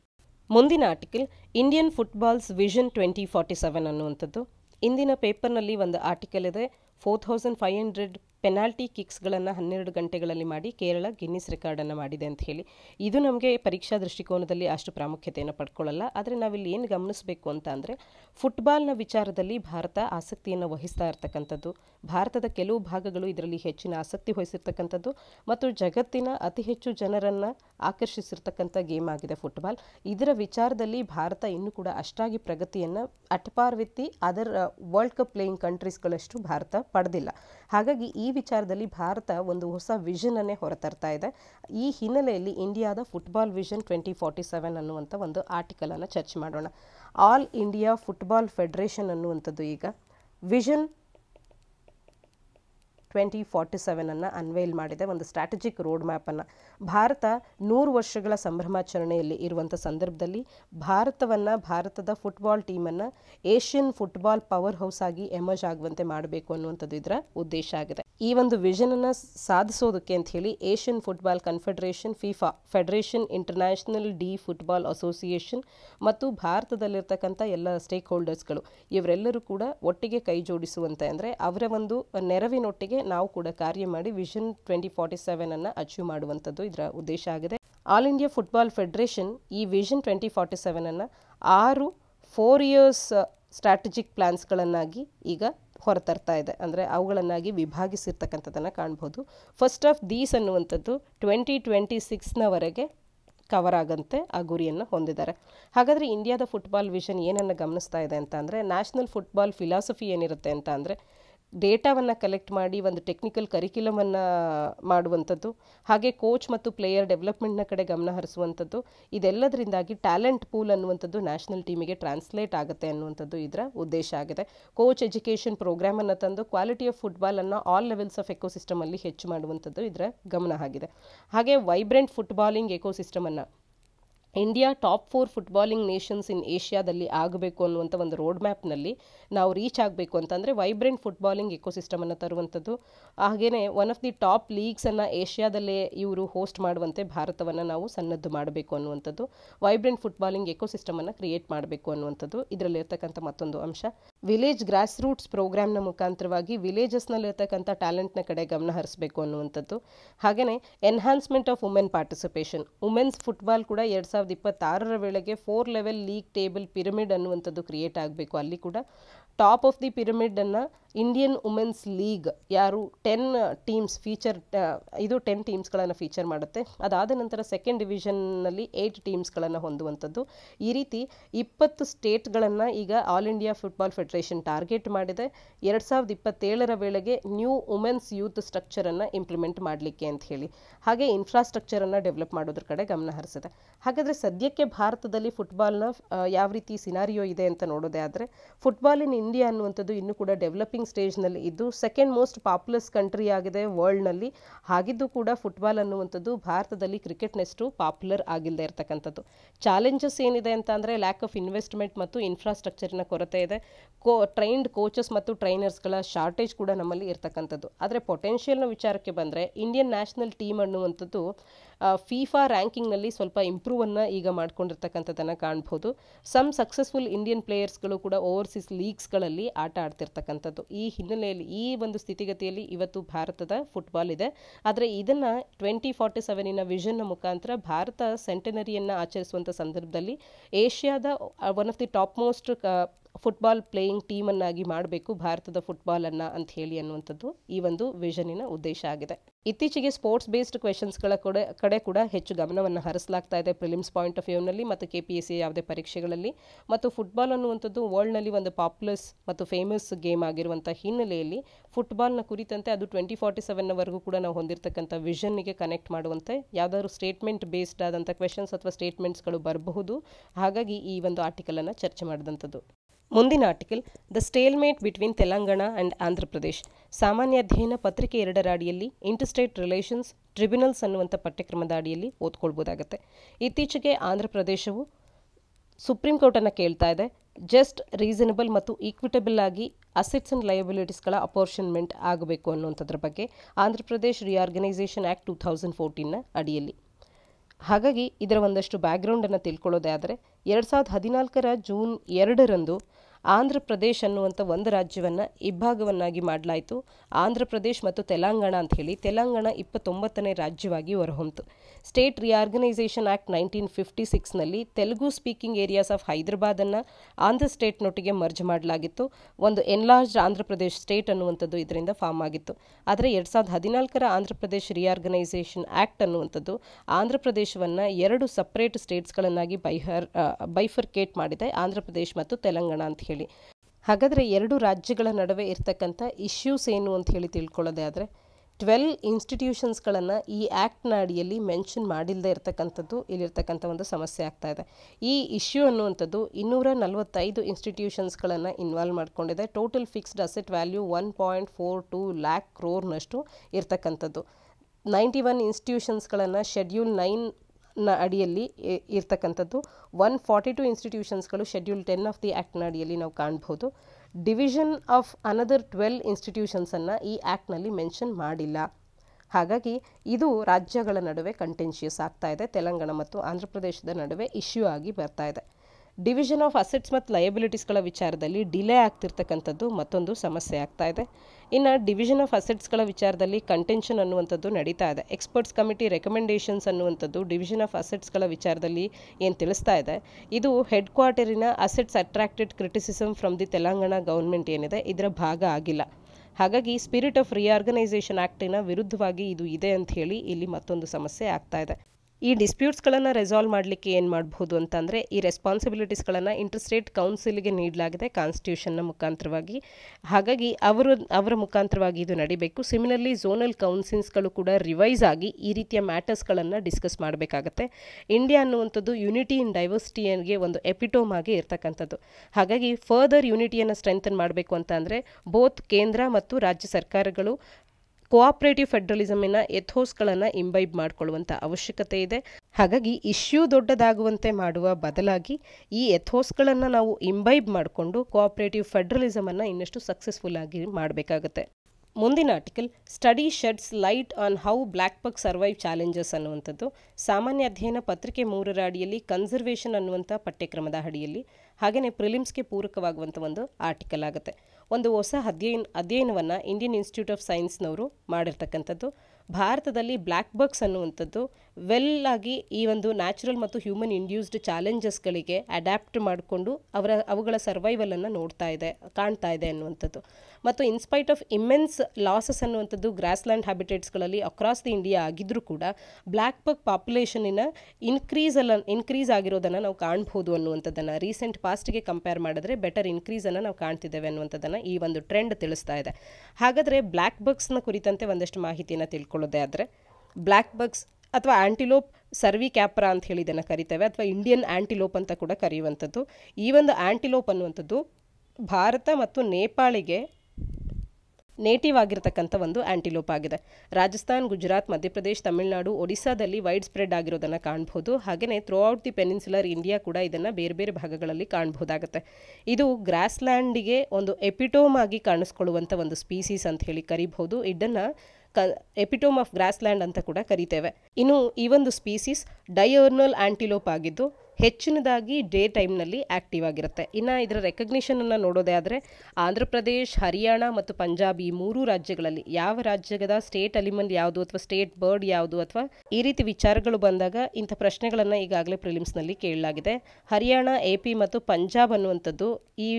ಮುಂದಿನ article Indian football's vision twenty forty seven ಅನ್ನುವಂಥದ್ದು. ಇಂದಿನ ಪೇಪರ್ನಲ್ಲಿ ಒಂದು ಆರ್ಟಿಕಲ್ ಇದೆ. Four thousand five hundred penalty ಕಿಕ್ಸ್ಗಳನ್ನು ಹನ್ನೆರಡು ಗಂಟೆಗಳಲ್ಲಿ ಮಾಡಿ ಕೇರಳ ಗಿನ್ನಿಸ್ ರೆಕಾರ್ಡನ್ನು ಮಾಡಿದೆ ಅಂತ ಹೇಳಿ. ಇದು ನಮಗೆ ಪರೀಕ್ಷಾ ದೃಷ್ಟಿಕೋನದಲ್ಲಿ ಅಷ್ಟು ಪ್ರಾಮುಖ್ಯತೆಯನ್ನು ಪಡ್ಕೊಳ್ಳಲ್ಲ. ಆದರೆ ನಾವಿಲ್ಲಿ ಏನು ಗಮನಿಸಬೇಕು ಅಂತ ಅಂದರೆ, ಫುಟ್ಬಾಲ್ನ ವಿಚಾರದಲ್ಲಿ ಭಾರತ ಆಸಕ್ತಿಯನ್ನು ವಹಿಸ್ತಾ ಇರತಕ್ಕಂಥದ್ದು, ಭಾರತದ ಕೆಲವು ಭಾಗಗಳು ಇದರಲ್ಲಿ ಹೆಚ್ಚಿನ ಆಸಕ್ತಿ ವಹಿಸಿರ್ತಕ್ಕಂಥದ್ದು ಮತ್ತು ಜಗತ್ತಿನ ಅತಿ ಹೆಚ್ಚು ಜನರನ್ನು ಆಕರ್ಷಿಸಿರ್ತಕ್ಕಂಥ ಗೇಮ್ ಆಗಿದೆ ಫುಟ್ಬಾಲ್. ಇದರ ವಿಚಾರದಲ್ಲಿ ಭಾರತ ಇನ್ನೂ ಕೂಡ ಅಷ್ಟಾಗಿ ಪ್ರಗತಿಯನ್ನು ಅಟ್ಪಾರ್ವೆತ್ತಿ ಅದರ್ ವರ್ಲ್ಡ್ ಕಪ್ ಪ್ಲೇಯಿಂಗ್ ಕಂಟ್ರೀಸ್ಗಳಷ್ಟು ಭಾರತ ಪಡೆದಿಲ್ಲ. ಹಾಗಾಗಿ ಈ ವಿಚಾರದಲ್ಲಿ ಭಾರತ ಒಂದು ಹೊಸ ವಿಷನನ್ನೇ ಹೊರತರ್ತಾ ಇದೆ. ಈ ಹಿನ್ನೆಲೆಯಲ್ಲಿ ಇಂಡಿಯಾದ football vision twenty forty seven ಅನ್ನುವಂಥ ಒಂದು ಆರ್ಟಿಕಲನ್ನು ಚರ್ಚೆ ಮಾಡೋಣ. ಆಲ್ ಇಂಡಿಯಾ ಫುಟ್ಬಾಲ್ ಫೆಡರೇಷನ್ ಅನ್ನುವಂಥದ್ದು ಈಗ. ವಿಷನ್ ಟ್ವೆಂಟಿ ಫಾರ್ಟಿ ಸೆವೆನನ್ನು ಅನ್ವೈಲ್ ಮಾಡಿದೆ. ಒಂದು ಸ್ಟ್ರಾಟಜಿಕ್ ರೋಡ್ ಮ್ಯಾಪನ್ನು ಭಾರತ ನೂರು ವರ್ಷಗಳ ಸಂಭ್ರಮಾಚರಣೆಯಲ್ಲಿ ಇರುವಂಥ ಸಂದರ್ಭದಲ್ಲಿ ಭಾರತವನ್ನು, ಭಾರತದ ಫುಟ್ಬಾಲ್ ಟೀಮನ್ನು ಏಷ್ಯನ್ ಫುಟ್ಬಾಲ್ ಪವರ್ ಹೌಸ್ ಆಗಿ ಎಮರ್ಜ್ ಆಗುವಂತೆ ಮಾಡಬೇಕು ಅನ್ನುವಂಥದ್ದು ಇದರ ಉದ್ದೇಶ ಆಗಿದೆ. ಈ ಒಂದು ವಿಷನನ್ನು ಸಾಧಿಸೋದಕ್ಕೆ ಅಂತ ಹೇಳಿ Asian football confederation FIFA federation international de football association ಮತ್ತು ಭಾರತದಲ್ಲಿರ್ತಕ್ಕಂಥ ಎಲ್ಲ ಸ್ಟೇಕ್ ಹೋಲ್ಡರ್ಸ್ಗಳು ಇವರೆಲ್ಲರೂ ಕೂಡ ಒಟ್ಟಿಗೆ ಕೈ ಜೋಡಿಸುವಂತೆ ಅಂದರೆ ಅವರ ಒಂದು ನೆರವಿನೊಟ್ಟಿಗೆ ನಾವು ಕೂಡ ಕಾರ್ಯ ಮಾಡಿ ವಿಷನ್ ಟ್ವೆಂಟಿ ಫಾರ್ಟಿ ಸೆವೆನ್ ಅನ್ನು ಅಚೀವ್ ಮಾಡುವಂಥದ್ದು ಇದರ ಉದ್ದೇಶ ಆಗಿದೆ. ಆಲ್ ಇಂಡಿಯಾ ಫುಟ್ಬಾಲ್ ಫೆಡರೇಷನ್ ಈ ವಿಷನ್ ಟ್ವೆಂಟಿ ಫಾರ್ಟಿ ಸೆವೆನ್ ಅನ್ನು ಆರು ಫೋರ್ ಇಯರ್ಸ್ ಸ್ಟ್ರಾಟಜಿಕ್ ಪ್ಲಾನ್ಸ್ಗಳನ್ನಾಗಿ ಈಗ ಹೊರತರ್ತಾ ಇದೆ. ಅಂದರೆ ಅವುಗಳನ್ನಾಗಿ ವಿಭಾಗಿಸಿರ್ತಕ್ಕಂಥದ್ದನ್ನು ಕಾಣ್ಬೋದು. ಫಸ್ಟ್ ಆಫ್ ದೀಸ್ ಅನ್ನುವಂಥದ್ದು ಟ್ವೆಂಟಿ ಟ್ವೆಂಟಿ ಸಿಕ್ಸ್ನವರೆಗೆ ಕವರ್ ಆಗಂತೆ ಆ ಗುರಿಯನ್ನು ಹೊಂದಿದ್ದಾರೆ. ಹಾಗಾದರೆ ಇಂಡಿಯಾದ ಫುಟ್ಬಾಲ್ ವಿಷನ್ ಏನನ್ನು ಗಮನಿಸ್ತಾ ಇದೆ ಅಂತ ಅಂದರೆ ನ್ಯಾಷನಲ್ ಫುಟ್ಬಾಲ್ ಫಿಲಾಸಫಿ ಏನಿರುತ್ತೆ ಅಂತ ಅಂದರೆ ಡೇಟಾವನ್ನು ಕಲೆಕ್ಟ್ ಮಾಡಿ ಒಂದು ಟೆಕ್ನಿಕಲ್ ಕರಿಕ್ಯುಲಮನ್ನು ಮಾಡುವಂಥದ್ದು, ಹಾಗೆ ಕೋಚ್ ಮತ್ತು ಪ್ಲೇಯರ್ ಡೆವಲಪ್ಮೆಂಟ್ನ ಕಡೆ ಗಮನ ಹರಿಸುವಂಥದ್ದು, ಇದೆಲ್ಲದರಿಂದಾಗಿ ಟ್ಯಾಲೆಂಟ್ ಪೂಲ್ ಅನ್ನುವಂಥದ್ದು ನ್ಯಾಷನಲ್ ಟೀಮಿಗೆ ಟ್ರಾನ್ಸ್ಲೇಟ್ ಆಗುತ್ತೆ ಅನ್ನುವಂಥದ್ದು ಇದರ ಉದ್ದೇಶ ಆಗಿದೆ. ಕೋಚ್ ಎಜುಕೇಷನ್ ಪ್ರೋಗ್ರಾಮನ್ನು ತಂದು ಕ್ವಾಲಿಟಿ ಆಫ್ ಫುಟ್ಬಾಲನ್ನು ಆಲ್ ಲೆವೆಲ್ಸ್ ಆಫ್ ಎಕೋಸಿಸ್ಟಮಲ್ಲಿ ಹೆಚ್ಚು ಮಾಡುವಂಥದ್ದು ಇದರ ಗಮನ ಆಗಿದೆ. ಹಾಗೆ vibrant footballing ಎಕೋಸಿಸ್ಟಮನ್ನು India top four footballing nations in ಏಷ್ಯಾದಲ್ಲಿ ಆಗಬೇಕು ಅನ್ನುವಂಥ ಒಂದು ರೋಡ್ ಮ್ಯಾಪ್ನಲ್ಲಿ ನಾವು ರೀಚ್ ಆಗಬೇಕು ಅಂತಂದರೆ ವೈಬ್ರೆಂಟ್ ಫುಟ್ಬಾಲಿಂಗ್ ಇಕೋಸಿಸ್ಟಮನ್ನು ತರುವಂಥದ್ದು. ಹಾಗೆಯೇ ಒನ್ ಆಫ್ ದಿ ಟಾಪ್ ಲೀಗ್ಸನ್ನು ಏಷ್ಯಾದಲ್ಲೇ ಇವರು ಹೋಸ್ಟ್ ಮಾಡುವಂತೆ ಭಾರತವನ್ನು ನಾವು ಸನ್ನದ್ದು ಮಾಡಬೇಕು ಅನ್ನುವಂಥದ್ದು. ವೈಬ್ರೆಂಟ್ ಫುಟ್ಬಾಲಿಂಗ್ ಎಕೋಸಿಸ್ಟಮನ್ನು ಕ್ರಿಯೇಟ್ ಮಾಡಬೇಕು ಅನ್ನುವಂಥದ್ದು. ಇದರಲ್ಲಿರ್ತಕ್ಕಂಥ ಮತ್ತೊಂದು ಅಂಶ. ವಿಲೇಜ್ ಗ್ರಾಸ್ ರೂಟ್ಸ್ ಪ್ರೋಗ್ರಾಮ್ನ ಮುಖಾಂತರವಾಗಿ ವಿಲೇಜಸ್ನಲ್ಲಿರ್ತಕ್ಕಂಥ ಟ್ಯಾಲೆಂಟ್ನ ಕಡೆ ಗಮನ ಹರಿಸಬೇಕು ಅನ್ನುವಂಥದ್ದು. ಹಾಗೆಯೇ enhancement of women participation. Women's football ಕೂಡ ಎರಡು ಇಪ್ಪತ್ತಾರರ ವೇಳೆಗೆ four level league table pyramid ಅನ್ನುವಂಥದ್ದು ಕ್ರಿಯೇಟ್ ಆಗಬೇಕು. ಅಲ್ಲಿ ಕೂಡ ಟಾಪ್ ಆಫ್ ದಿ ಪಿರಮಿಡನ್ನು ಇಂಡಿಯನ್ ವುಮೆನ್ಸ್ ಲೀಗ್ ಯಾರು ಟೆನ್ ಟೀಮ್ಸ್ ಫೀಚರ್ ಇದು ಟೆನ್ ಟೀಮ್ಸ್ಗಳನ್ನು ಫೀಚರ್ ಮಾಡುತ್ತೆ. ಅದಾದ ನಂತರ ಸೆಕೆಂಡ್ ಡಿವಿಷನ್ನಲ್ಲಿ ಏಯ್ಟ್ ಟೀಮ್ಸ್ಗಳನ್ನು ಹೊಂದುವಂಥದ್ದು. ಈ ರೀತಿ ಇಪ್ಪತ್ತು ಸ್ಟೇಟ್ಗಳನ್ನು ಈಗ all India football federation target ಮಾಡಿದೆ. ಎರಡು ಸಾವಿರದ ಇಪ್ಪತ್ತೇಳರ ವೇಳೆಗೆ ನ್ಯೂ ವುಮೆನ್ಸ್ ಯೂತ್ ಸ್ಟ್ರಕ್ಚರನ್ನು ಇಂಪ್ಲಿಮೆಂಟ್ ಮಾಡಲಿಕ್ಕೆ ಅಂತ ಹೇಳಿ. ಹಾಗೆ ಇನ್ಫ್ರಾಸ್ಟ್ರಕ್ಚರನ್ನು ಡೆವಲಪ್ ಮಾಡೋದ್ರ ಕಡೆ ಗಮನ ಹರಿಸಿದೆ. ಹಾಗಾದರೆ ಸದ್ಯಕ್ಕೆ ಭಾರತದಲ್ಲಿ ಫುಟ್ಬಾಲ್ನ ಯಾವ ರೀತಿ ಸಿನಾರಿಯೋ ಇದೆ ಅಂತ ನೋಡೋದೇ ಆದರೆ ಫುಟ್ಬಾಲ್ ಇನ್ ಇಂಡಿಯಾ ಅನ್ನುವಂಥದ್ದು ಇನ್ನೂ ಕೂಡ ಡೆವಲಪಿಂಗ್ ಸ್ಟೇಜ್ನಲ್ಲಿ ಇದ್ದು ಸೆಕೆಂಡ್ ಮೋಸ್ಟ್ ಪಾಪ್ಯುಲಸ್ ಕಂಟ್ರಿ ಆಗಿದೆ ವರ್ಲ್ಡ್ನಲ್ಲಿ. ಹಾಗಿದ್ದು ಕೂಡ ಫುಟ್ಬಾಲ್ ಅನ್ನುವಂಥದ್ದು ಭಾರತದಲ್ಲಿ ಕ್ರಿಕೆಟ್ನಷ್ಟು ಪಾಪ್ಯುಲರ್ ಆಗಿಲ್ಲದೆ ಇರತಕ್ಕಂಥದ್ದು. ಚಾಲೆಂಜಸ್ ಏನಿದೆ ಅಂತ ಅಂದರೆ ಲ್ಯಾಕ್ ಆಫ್ ಇನ್ವೆಸ್ಟ್ಮೆಂಟ್ ಮತ್ತು ಇನ್ಫ್ರಾಸ್ಟ್ರಕ್ಚರ್ನ ಕೊರತೆ ಇದೆ. ಕೋ ಟ್ರೈನ್ಡ್ ಕೋಚಸ್ ಮತ್ತು ಟ್ರೈನರ್ಸ್ಗಳ ಶಾರ್ಟೇಜ್ ಕೂಡ ನಮ್ಮಲ್ಲಿ ಇರತಕ್ಕಂಥದ್ದು. ಆದರೆ ಪೊಟೆನ್ಷಿಯಲ್ನ ವಿಚಾರಕ್ಕೆ ಬಂದರೆ ಇಂಡಿಯನ್ ನ್ಯಾಷನಲ್ ಟೀಮ್ ಅನ್ನುವಂಥದ್ದು ಫೀಫಾ ರ್ಯಾಂಕಿಂಗ್ನಲ್ಲಿ ಸ್ವಲ್ಪ ಇಂಪ್ರೂವನ್ನು ಈಗ ಮಾಡ್ಕೊಂಡಿರ್ತಕ್ಕಂಥದ್ದನ್ನು ಕಾಣ್ಬೋದು. ಸಮ್ ಸಕ್ಸಸ್ಫುಲ್ ಇಂಡಿಯನ್ ಪ್ಲೇಯರ್ಸ್ಗಳು ಕೂಡ ಓವರ್ಸೀಸ್ ಲೀಗ್ಸ್ಗಳಲ್ಲಿ ಆಟ ಆಡ್ತಿರ್ತಕ್ಕಂಥದ್ದು. ಈ ಹಿನ್ನೆಲೆಯಲ್ಲಿ ಈ ಒಂದು ಸ್ಥಿತಿಗತಿಯಲ್ಲಿ ಇವತ್ತು ಭಾರತದ ಫುಟ್ಬಾಲ್ ಇದೆ. ಆದರೆ ಇದನ್ನು ಟ್ವೆಂಟಿ ಫಾರ್ಟಿ ಸೆವೆನಿನ ವಿಷನ್ನ ಮುಖಾಂತರ ಭಾರತ ಸೆಂಟನರಿಯನ್ನು ಆಚರಿಸುವಂಥ ಸಂದರ್ಭದಲ್ಲಿ ಏಷ್ಯಾದ one of the top most football playing ಟೀಮನ್ನಾಗಿ ಮಾಡಬೇಕು, ಭಾರತದ ಫುಟ್ಬಾಲನ್ನು ಅಂತ ಹೇಳಿ ಅನ್ನುವಂಥದ್ದು ಈ ಒಂದು ವಿಷನಿನ ಉದ್ದೇಶ ಆಗಿದೆ. ಇತ್ತೀಚೆಗೆ ಸ್ಪೋರ್ಟ್ಸ್ ಬೇಸ್ಡ್ ಕ್ವೆಶನ್ಸ್ಗಳ ಕಡೆ ಕಡೆ ಕೂಡ ಹೆಚ್ಚು ಗಮನವನ್ನು ಹರಿಸಲಾಗ್ತಾ ಇದೆ ಪ್ರಿಲಿಮ್ಸ್ ಪಾಯಿಂಟ್ ಆಫ್ ವ್ಯೂನಲ್ಲಿ ಮತ್ತು ಕೆ ಪಿ ಎಸ್ ಸಿ ಯಾವುದೇ ಪರೀಕ್ಷೆಗಳಲ್ಲಿ. ಮತ್ತು ಫುಟ್ಬಾಲ್ ಅನ್ನುವಂಥದ್ದು ವರ್ಲ್ಡ್ನಲ್ಲಿ ಒಂದು ಪಾಪ್ಯುಲರ್ಸ್ ಮತ್ತು ಫೇಮಸ್ ಗೇಮ್ ಆಗಿರುವಂಥ ಹಿನ್ನೆಲೆಯಲ್ಲಿ ಫುಟ್ಬಾಲ್ನ ಕುರಿತಂತೆ ಅದು ಟ್ವೆಂಟಿ ಫಾರ್ಟಿ ಸೆವೆನ್ವರೆಗೂ ಕೂಡ ನಾವು ಹೊಂದಿರತಕ್ಕಂಥ ವಿಷನ್ನಿಗೆ ಕನೆಕ್ಟ್ ಮಾಡುವಂತೆ ಯಾವುದಾದ್ರು ಸ್ಟೇಟ್ಮೆಂಟ್ ಬೇಸ್ಡ್ ಆದಂಥ ಕ್ವೆಶನ್ಸ್ ಅಥವಾ ಸ್ಟೇಟ್ಮೆಂಟ್ಸ್ಗಳು ಬರಬಹುದು. ಹಾಗಾಗಿ ಈ ಒಂದು ಆರ್ಟಿಕಲನ್ನು ಚರ್ಚೆ ಮಾಡಿದಂಥದ್ದು. ಮುಂದಿನ article the stalemate between Telangana and Andhra Pradesh ಸಾಮಾನ್ಯ ಅಧ್ಯಯನ ಪತ್ರಿಕೆ ಎರಡರ ಅಡಿಯಲ್ಲಿ ಇಂಟರ್ಸ್ಟೇಟ್ ರಿಲೇಷನ್ಸ್ ಟ್ರಿಬ್ಯುನಲ್ಸ್ ಅನ್ನುವಂಥ ಪಠ್ಯಕ್ರಮದ ಅಡಿಯಲ್ಲಿ ಓದ್ಕೊಳ್ಬೋದಾಗತ್ತೆ. ಇತ್ತೀಚೆಗೆ ಆಂಧ್ರ ಪ್ರದೇಶವು ಸುಪ್ರೀಂ ಕೋರ್ಟನ್ನು ಕೇಳ್ತಾ ಇದೆ. ಜಸ್ಟ್ ರೀಸನಬಲ್ ಮತ್ತು ಈಕ್ವಿಟಬಲ್ ಆಗಿ ಅಸೆಟ್ಸ್ ಆ್ಯಂಡ್ ಲಯಬಿಲಿಟೀಸ್ಗಳ ಅಪೋರ್ಷನ್ಮೆಂಟ್ ಆಗಬೇಕು ಅನ್ನುವಂಥದ್ರ ಬಗ್ಗೆ Andhra Pradesh reorganisation act two thousand ಫೋರ್ಟೀನ್ನ ಅಡಿಯಲ್ಲಿ. ಹಾಗಾಗಿ ಇದರ ಒಂದಷ್ಟು ಬ್ಯಾಕ್ಗ್ರೌಂಡನ್ನು ತಿಳ್ಕೊಳ್ಳೋದೇ ಆದರೆ ಎರಡು ಸಾವಿರದ ಹದಿನಾಲ್ಕರ ಜೂನ್ ಎರಡರಂದು ಆಂಧ್ರ ಪ್ರದೇಶ್ ಅನ್ನುವಂಥ ಒಂದು ರಾಜ್ಯವನ್ನು ಇಬ್ಬಾಗವನ್ನಾಗಿ ಮಾಡಲಾಯಿತು. ಆಂಧ್ರ ಪ್ರದೇಶ್ ಮತ್ತು ತೆಲಂಗಾಣ ಅಂತ ಹೇಳಿ ತೆಲಂಗಾಣ ಇಪ್ಪತ್ತೊಂಬತ್ತನೇ ರಾಜ್ಯವಾಗಿ ಹೊರಹೊಮ್ಮಿತು state reorganisation act nineteen fifty ಸಿಕ್ಸ್ನಲ್ಲಿ Telugu speaking areas of ಹೈದರಾಬಾದನ್ನು ಆಂಧ್ರ ಸ್ಟೇಟ್ನೊಟ್ಟಿಗೆ ಮರ್ಜ್ ಮಾಡಲಾಗಿತ್ತು. ಒಂದು ಎನ್ಲಾರ್ಜ್ಡ್ ಆಂಧ್ರ ಪ್ರದೇಶ್ ಸ್ಟೇಟ್ ಅನ್ನುವಂಥದ್ದು ಇದರಿಂದ ಫಾರ್ಮ್ ಆಗಿತ್ತು. ಆದರೆ ಎರಡು ಸಾವಿರದ ಹದಿನಾಲ್ಕರ ಆಂಧ್ರ ಪ್ರದೇಶ್ ರಿಆರ್ಗನೈಸೇಷನ್ ಆ್ಯಕ್ಟ್ ಅನ್ನುವಂಥದ್ದು ಆಂಧ್ರ ಪ್ರದೇಶವನ್ನು ಎರಡು ಸಪ್ರೇಟ್ ಸ್ಟೇಟ್ಸ್ಗಳನ್ನಾಗಿ ಬೈಹರ್ ಬೈಫರ್ಕೇಟ್ ಮಾಡಿದೆ ಆಂಧ್ರ ಪ್ರದೇಶ್ ಮತ್ತು ತೆಲಂಗಾಣ ಅಂತ ಹೇಳಿ. ಹಾಗಾದರೆ ಎರಡು ರಾಜ್ಯಗಳ ನಡುವೆ ಇರ್ತಕ್ಕಂಥ ಇಶ್ಯೂಸ್ ಏನು ಅಂತ ಹೇಳಿ ತಿಳ್ಕೊಳ್ಳೋದೇ ಆದರೆ ಟ್ವೆಲ್ ಇನ್ಸ್ಟಿಟ್ಯೂಷನ್ಸ್ಗಳನ್ನು ಈ ಆ್ಯಕ್ಟ್ನ ಅಡಿಯಲ್ಲಿ ಮೆನ್ಷನ್ ಮಾಡಿಲ್ಲದೆ ಇರತಕ್ಕಂಥದ್ದು ಇಲ್ಲಿರ್ತಕ್ಕಂಥ ಒಂದು ಸಮಸ್ಯೆ ಆಗ್ತಾ ಇದೆ. ಈ ಇಶ್ಯೂ ಅನ್ನುವಂಥದ್ದು ಇನ್ನೂರ ನಲವತ್ತೈದು ಇನ್ಸ್ಟಿಟ್ಯೂಷನ್ಸ್ಗಳನ್ನು ಇನ್ವಾಲ್ವ್ ಮಾಡ್ಕೊಂಡಿದೆ. Total fixed asset value one point four two lakh ಕ್ರೋರ್ನಷ್ಟು ಇರ್ತಕ್ಕಂಥದ್ದು. ನೈಂಟಿ ಒನ್ ಇನ್ಸ್ಟಿಟ್ಯೂಷನ್ಸ್ಗಳನ್ನು ಶೆಡ್ಯೂಲ್ ನೈನ್ ನ ಅಡಿಯಲ್ಲಿ ಇರ್ತಕ್ಕಂಥದ್ದು. ಒನ್ ಫಾರ್ಟಿ ಟು ಇನ್ಸ್ಟಿಟ್ಯೂಷನ್ಸ್ಗಳು ಶೆಡ್ಯೂಲ್ ಟೆನ್ ಆಫ್ ದಿ ಆ್ಯಕ್ಟ್ನ ಅಡಿಯಲ್ಲಿ ನಾವು ಕಾಣ್ಬೋದು. ಡಿವಿಷನ್ ಆಫ್ ಅನದರ್ ಟ್ವೆಲ್ ಇನ್ಸ್ಟಿಟ್ಯೂಷನ್ಸನ್ನು ಈ ಆ್ಯಕ್ಟ್ನಲ್ಲಿ ಮೆನ್ಷನ್ ಮಾಡಿಲ್ಲ. ಹಾಗಾಗಿ ಇದು ರಾಜ್ಯಗಳ ನಡುವೆ ಕಂಟೆನ್ಷಿಯಸ್ ಆಗ್ತಾ ಇದೆ. ತೆಲಂಗಾಣ ಮತ್ತು ಆಂಧ್ರ ಪ್ರದೇಶದ ನಡುವೆ ಇಶ್ಯೂ ಆಗಿ ಬರ್ತಾ ಇದೆ. ಡಿವಿಷನ್ ಆಫ್ ಅಸೆಟ್ಸ್ ಮತ್ತು ಲಯಬಿಲಿಟೀಸ್ಗಳ ವಿಚಾರದಲ್ಲಿ ಡಿಲೇ ಆಗ್ತಿರ್ತಕ್ಕಂಥದ್ದು ಮತ್ತೊಂದು ಸಮಸ್ಯೆ ಆಗ್ತಾ ಇದೆ. ಇನ್ನು ಡಿವಿಷನ್ ಆಫ್ ಅಸೆಟ್ಸ್ಗಳ ವಿಚಾರದಲ್ಲಿ ಕಂಟೆನ್ಷನ್ ಅನ್ನುವಂಥದ್ದು ನಡೀತಾ ಇದೆ. ಎಕ್ಸ್ಪರ್ಟ್ಸ್ ಕಮಿಟಿ ರೆಕಮೆಂಡೇಷನ್ಸ್ ಅನ್ನುವಂಥದ್ದು ಡಿವಿಷನ್ ಆಫ್ ಅಸೆಟ್ಸ್ಗಳ ವಿಚಾರದಲ್ಲಿ ಏನು ತಿಳಿಸ್ತಾ ಇದೆ. ಇದು head ಕ್ವಾರ್ಟರಿನ assets attracted criticism from the Telangana government ಏನಿದೆ, ಇದರ ಭಾಗ ಆಗಿಲ್ಲ. ಹಾಗಾಗಿ ಸ್ಪಿರಿಟ್ ಆಫ್ ರಿಆರ್ಗನೈಸೇಷನ್ ಆ್ಯಕ್ಟಿನ ವಿರುದ್ಧವಾಗಿ ಇದು ಇದೆ ಅಂತ ಹೇಳಿ ಇಲ್ಲಿ ಮತ್ತೊಂದು ಸಮಸ್ಯೆ ಆಗ್ತಾ ಇದೆ. ಈ ಡಿಸ್ಪ್ಯೂಟ್ಸ್ಗಳನ್ನು ರೆಸಾಲ್ವ್ ಮಾಡಲಿಕ್ಕೆ ಏನು ಮಾಡಬಹುದು ಅಂತಂದರೆ, ಈ ರೆಸ್ಪಾನ್ಸಿಬಿಲಿಟೀಸ್ಗಳನ್ನು ಇಂಟರ್ಸ್ಟೇಟ್ ಕೌನ್ಸಿಲ್ಗೆ ನೀಡಲಾಗಿದೆ ಕಾನ್ಸ್ಟಿಟ್ಯೂಷನ್ನ ಮುಖಾಂತರವಾಗಿ. ಹಾಗಾಗಿ ಅವರು, ಅವರ ಮುಖಾಂತರವಾಗಿ ಇದು ನಡಿಬೇಕು. ಸಿಮಿಲರ್ಲಿ ಝೋನಲ್ ಕೌನ್ಸಿಲ್ಸ್ಗಳು ಕೂಡ ರಿವೈಸ್ ಆಗಿ ಈ ರೀತಿಯ ಮ್ಯಾಟರ್ಸ್ಗಳನ್ನು ಡಿಸ್ಕಸ್ ಮಾಡಬೇಕಾಗತ್ತೆ. ಇಂಡಿಯಾ ಅನ್ನುವಂಥದ್ದು ಯುನಿಟಿ ಇನ್ ಡೈವರ್ಸಿಟಿಗೆ ಒಂದು ಎಪಿಟೋಮ್ ಆಗಿ ಇರ್ತಕ್ಕಂಥದ್ದು. ಹಾಗಾಗಿ ಫರ್ದರ್ ಯುನಿಟಿಯನ್ನು ಸ್ಟ್ರೆಂಥನ್ ಮಾಡಬೇಕು ಅಂತ ಅಂದರೆ ಬೋತ್ ಕೇಂದ್ರ ಮತ್ತು ರಾಜ್ಯ ಸರ್ಕಾರಗಳು ಕೋಆಪರೇಟಿವ್ ಫೆಡರಲಿಸಮಿನ ಎಥೋಸ್ಗಳನ್ನು ಇಂಬೈಬ್ ಮಾಡಿಕೊಳ್ಳುವಂಥ ಅವಶ್ಯಕತೆ ಇದೆ. ಹಾಗಾಗಿ ಇಶ್ಯೂ ದೊಡ್ಡದಾಗುವಂತೆ ಮಾಡುವ ಬದಲಾಗಿ ಈ ಎಥೋಸ್ಗಳನ್ನು ನಾವು ಇಂಬೈಬ್ ಮಾಡಿಕೊಂಡು ಕೋಆಪರೇಟಿವ್ ಫೆಡರಲಿಸಮನ್ನು ಇನ್ನಷ್ಟು ಸಕ್ಸಸ್ಫುಲ್ ಆಗಿ ಮಾಡಬೇಕಾಗುತ್ತೆ. ಮುಂದಿನ article, study sheds light on how blackbuck survive challenges ಅನ್ನುವಂಥದ್ದು ಸಾಮಾನ್ಯ ಅಧ್ಯಯನ ಪತ್ರಿಕೆ ಮೂರರ ಅಡಿಯಲ್ಲಿ ಕನ್ಸರ್ವೇಷನ್ ಅನ್ನುವಂಥ ಪಠ್ಯಕ್ರಮದ ಅಡಿಯಲ್ಲಿ ಹಾಗೆಯೇ ಪ್ರಿಲಿಮ್ಸ್ಗೆ ಪೂರಕವಾಗುವಂಥ ಒಂದು ಆರ್ಟಿಕಲ್ ಆಗುತ್ತೆ. ಒಂದು ಹೊಸ ಅಧ್ಯಯನ ಅಧ್ಯಯನವನ್ನು ಇಂಡಿಯನ್ ಇನ್ಸ್ಟಿಟ್ಯೂಟ್ ಆಫ್ ಸೈನ್ಸ್ನವರು ಮಾಡಿರ್ತಕ್ಕಂಥದ್ದು. ಭಾರತದಲ್ಲಿ ಬ್ಲ್ಯಾಕ್ ಬಕ್ಸ್ ಅನ್ನುವಂಥದ್ದು ವೆಲ್ ಆಗಿ ಈ ಒಂದು ನ್ಯಾಚುರಲ್ ಮತ್ತು ಹ್ಯೂಮನ್ ಇಂಡ್ಯೂಸ್ಡ್ ಚಾಲೆಂಜಸ್ಗಳಿಗೆ ಅಡ್ಯಾಪ್ಟ್ ಮಾಡಿಕೊಂಡು ಅವರ ಅವುಗಳ ಸರ್ವೈವಲನ್ನು ನೋಡ್ತಾ ಇದೆ ಕಾಣ್ತಾ ಇದೆ ಅನ್ನುವಂಥದ್ದು. ಮತ್ತು in spite of immense losses ಅನ್ನುವಂಥದ್ದು ಗ್ರಾಸ್ಲ್ಯಾಂಡ್ ಹ್ಯಾಬಿಟೇಟ್ಸ್ಗಳಲ್ಲಿ ಅಕ್ರಾಸ್ ದಿ ಇಂಡಿಯಾ ಆಗಿದ್ದರೂ ಕೂಡ ಬ್ಲ್ಯಾಕ್ ಪಕ್ ಪಾಪ್ಯುಲೇಷನಿನ ಇನ್ಕ್ರೀಸ್ ಅಲ್ಲ ಇನ್ಕ್ರೀಸ್ ಆಗಿರೋದನ್ನು ನಾವು ಕಾಣ್ಬೋದು ಅನ್ನುವಂಥದ್ದನ್ನು ರೀಸೆಂಟ್ ಪಾಸ್ಟ್ಗೆ ಕಂಪೇರ್ ಮಾಡಿದ್ರೆ ಬೆಟರ್ ಇನ್ಕ್ರೀಸನ್ನು ನಾವು ಕಾಣ್ತಿದ್ದೇವೆ ಅನ್ನುವಂಥದ್ದನ್ನು ಈ ಒಂದು ಟ್ರೆಂಡ್ ತಿಳಿಸ್ತಾ ಇದೆ. ಹಾಗಾದರೆ ಬ್ಲ್ಯಾಕ್ ಬಗ್ಸ್ನ ಕುರಿತಂತೆ ಒಂದಷ್ಟು ಮಾಹಿತಿಯನ್ನು ತಿಳ್ಕೊಳ್ಳೋದೇ ಆದರೆ ಬ್ಲ್ಯಾಕ್ ಬಗ್ಸ್ ಅಥವಾ ಆ್ಯಂಟಿಲೋಪ್ ಸರ್ವಿ ಕ್ಯಾಪ್ರಾ ಅಂತ ಹೇಳಿ ಇದನ್ನು ಕರಿತೇವೆ ಅಥವಾ ಇಂಡಿಯನ್ ಆ್ಯಂಟಿಲೋಪ್ ಅಂತ ಕೂಡ ಕರೆಯುವಂಥದ್ದು. ಈ ಒಂದು ಆ್ಯಂಟಿಲೋಪ್ ಅನ್ನುವಂಥದ್ದು ಭಾರತ ಮತ್ತು ನೇಪಾಳಿಗೆ ನೇಟಿವ್ ಆಗಿರತಕ್ಕಂಥ ಒಂದು ಆ್ಯಂಟಿಲೋಪ್ ಆಗಿದೆ. ರಾಜಸ್ಥಾನ್, ಗುಜರಾತ್, ಮಧ್ಯಪ್ರದೇಶ್, ತಮಿಳುನಾಡು ಒಡಿಸಾದಲ್ಲಿ ವೈಡ್ ಸ್ಪ್ರೆಡ್ ಆಗಿರೋದನ್ನು ಕಾಣ್ಬೋದು. ಹಾಗೆಯೇ through out the peninsular India ಕೂಡ ಇದನ್ನು ಬೇರೆ ಬೇರೆ ಭಾಗಗಳಲ್ಲಿ ಕಾಣಬಹುದಾಗುತ್ತೆ ಇದು ಗ್ರಾಸ್ಲ್ಯಾಂಡಿಗೆ ಒಂದು ಎಪಿಟೋಮ್ ಆಗಿ ಕಾಣಿಸ್ಕೊಳ್ಳುವಂಥ ಒಂದು ಸ್ಪೀಸೀಸ್ ಅಂತ ಹೇಳಿ ಕರಿಬಹುದು ಇದನ್ನು ಕ ಎಪಿಟೋಮ್ ಆಫ್ ಗ್ರಾಸ್ಲ್ಯಾಂಡ್ ಅಂತ ಕೂಡ ಕರಿತೇವೆ. ಇನ್ನು ಈ ಒಂದು ಸ್ಪೀಸೀಸ್ ಡೈಯರ್ನಲ್ ಆ್ಯಂಟಿಲೋಪ್ ಆಗಿದ್ದು ಹೆಚ್ಚಿನದಾಗಿ ಡೇ ಟೈಮ್ನಲ್ಲಿ ಆ್ಯಕ್ಟಿವ್ ಆಗಿರುತ್ತೆ. ಇನ್ನು ಇದರ ರೆಕಗ್ನಿಷನನ್ನು ನೋಡೋದೇ ಆದರೆ ಆಂಧ್ರ ಪ್ರದೇಶ್, ಹರಿಯಾಣ ಮತ್ತು ಪಂಜಾಬ್ ಈ ಮೂರೂ ರಾಜ್ಯಗಳಲ್ಲಿ ಯಾವ ರಾಜ್ಯದ ಸ್ಟೇಟ್ ಅಲಿಮಲ್ ಯಾವುದು ಅಥವಾ ಸ್ಟೇಟ್ ಬರ್ಡ್ ಯಾವುದು ಅಥವಾ ಈ ರೀತಿ ವಿಚಾರಗಳು ಬಂದಾಗ ಇಂಥ ಪ್ರಶ್ನೆಗಳನ್ನು ಈಗಾಗಲೇ ಪ್ರಿಲಿಮ್ಸ್ನಲ್ಲಿ ಕೇಳಲಾಗಿದೆ. ಹರಿಯಾಣ ಎ ಪಿ ಮತ್ತು ಪಂಜಾಬ್ ಅನ್ನುವಂಥದ್ದು ಈ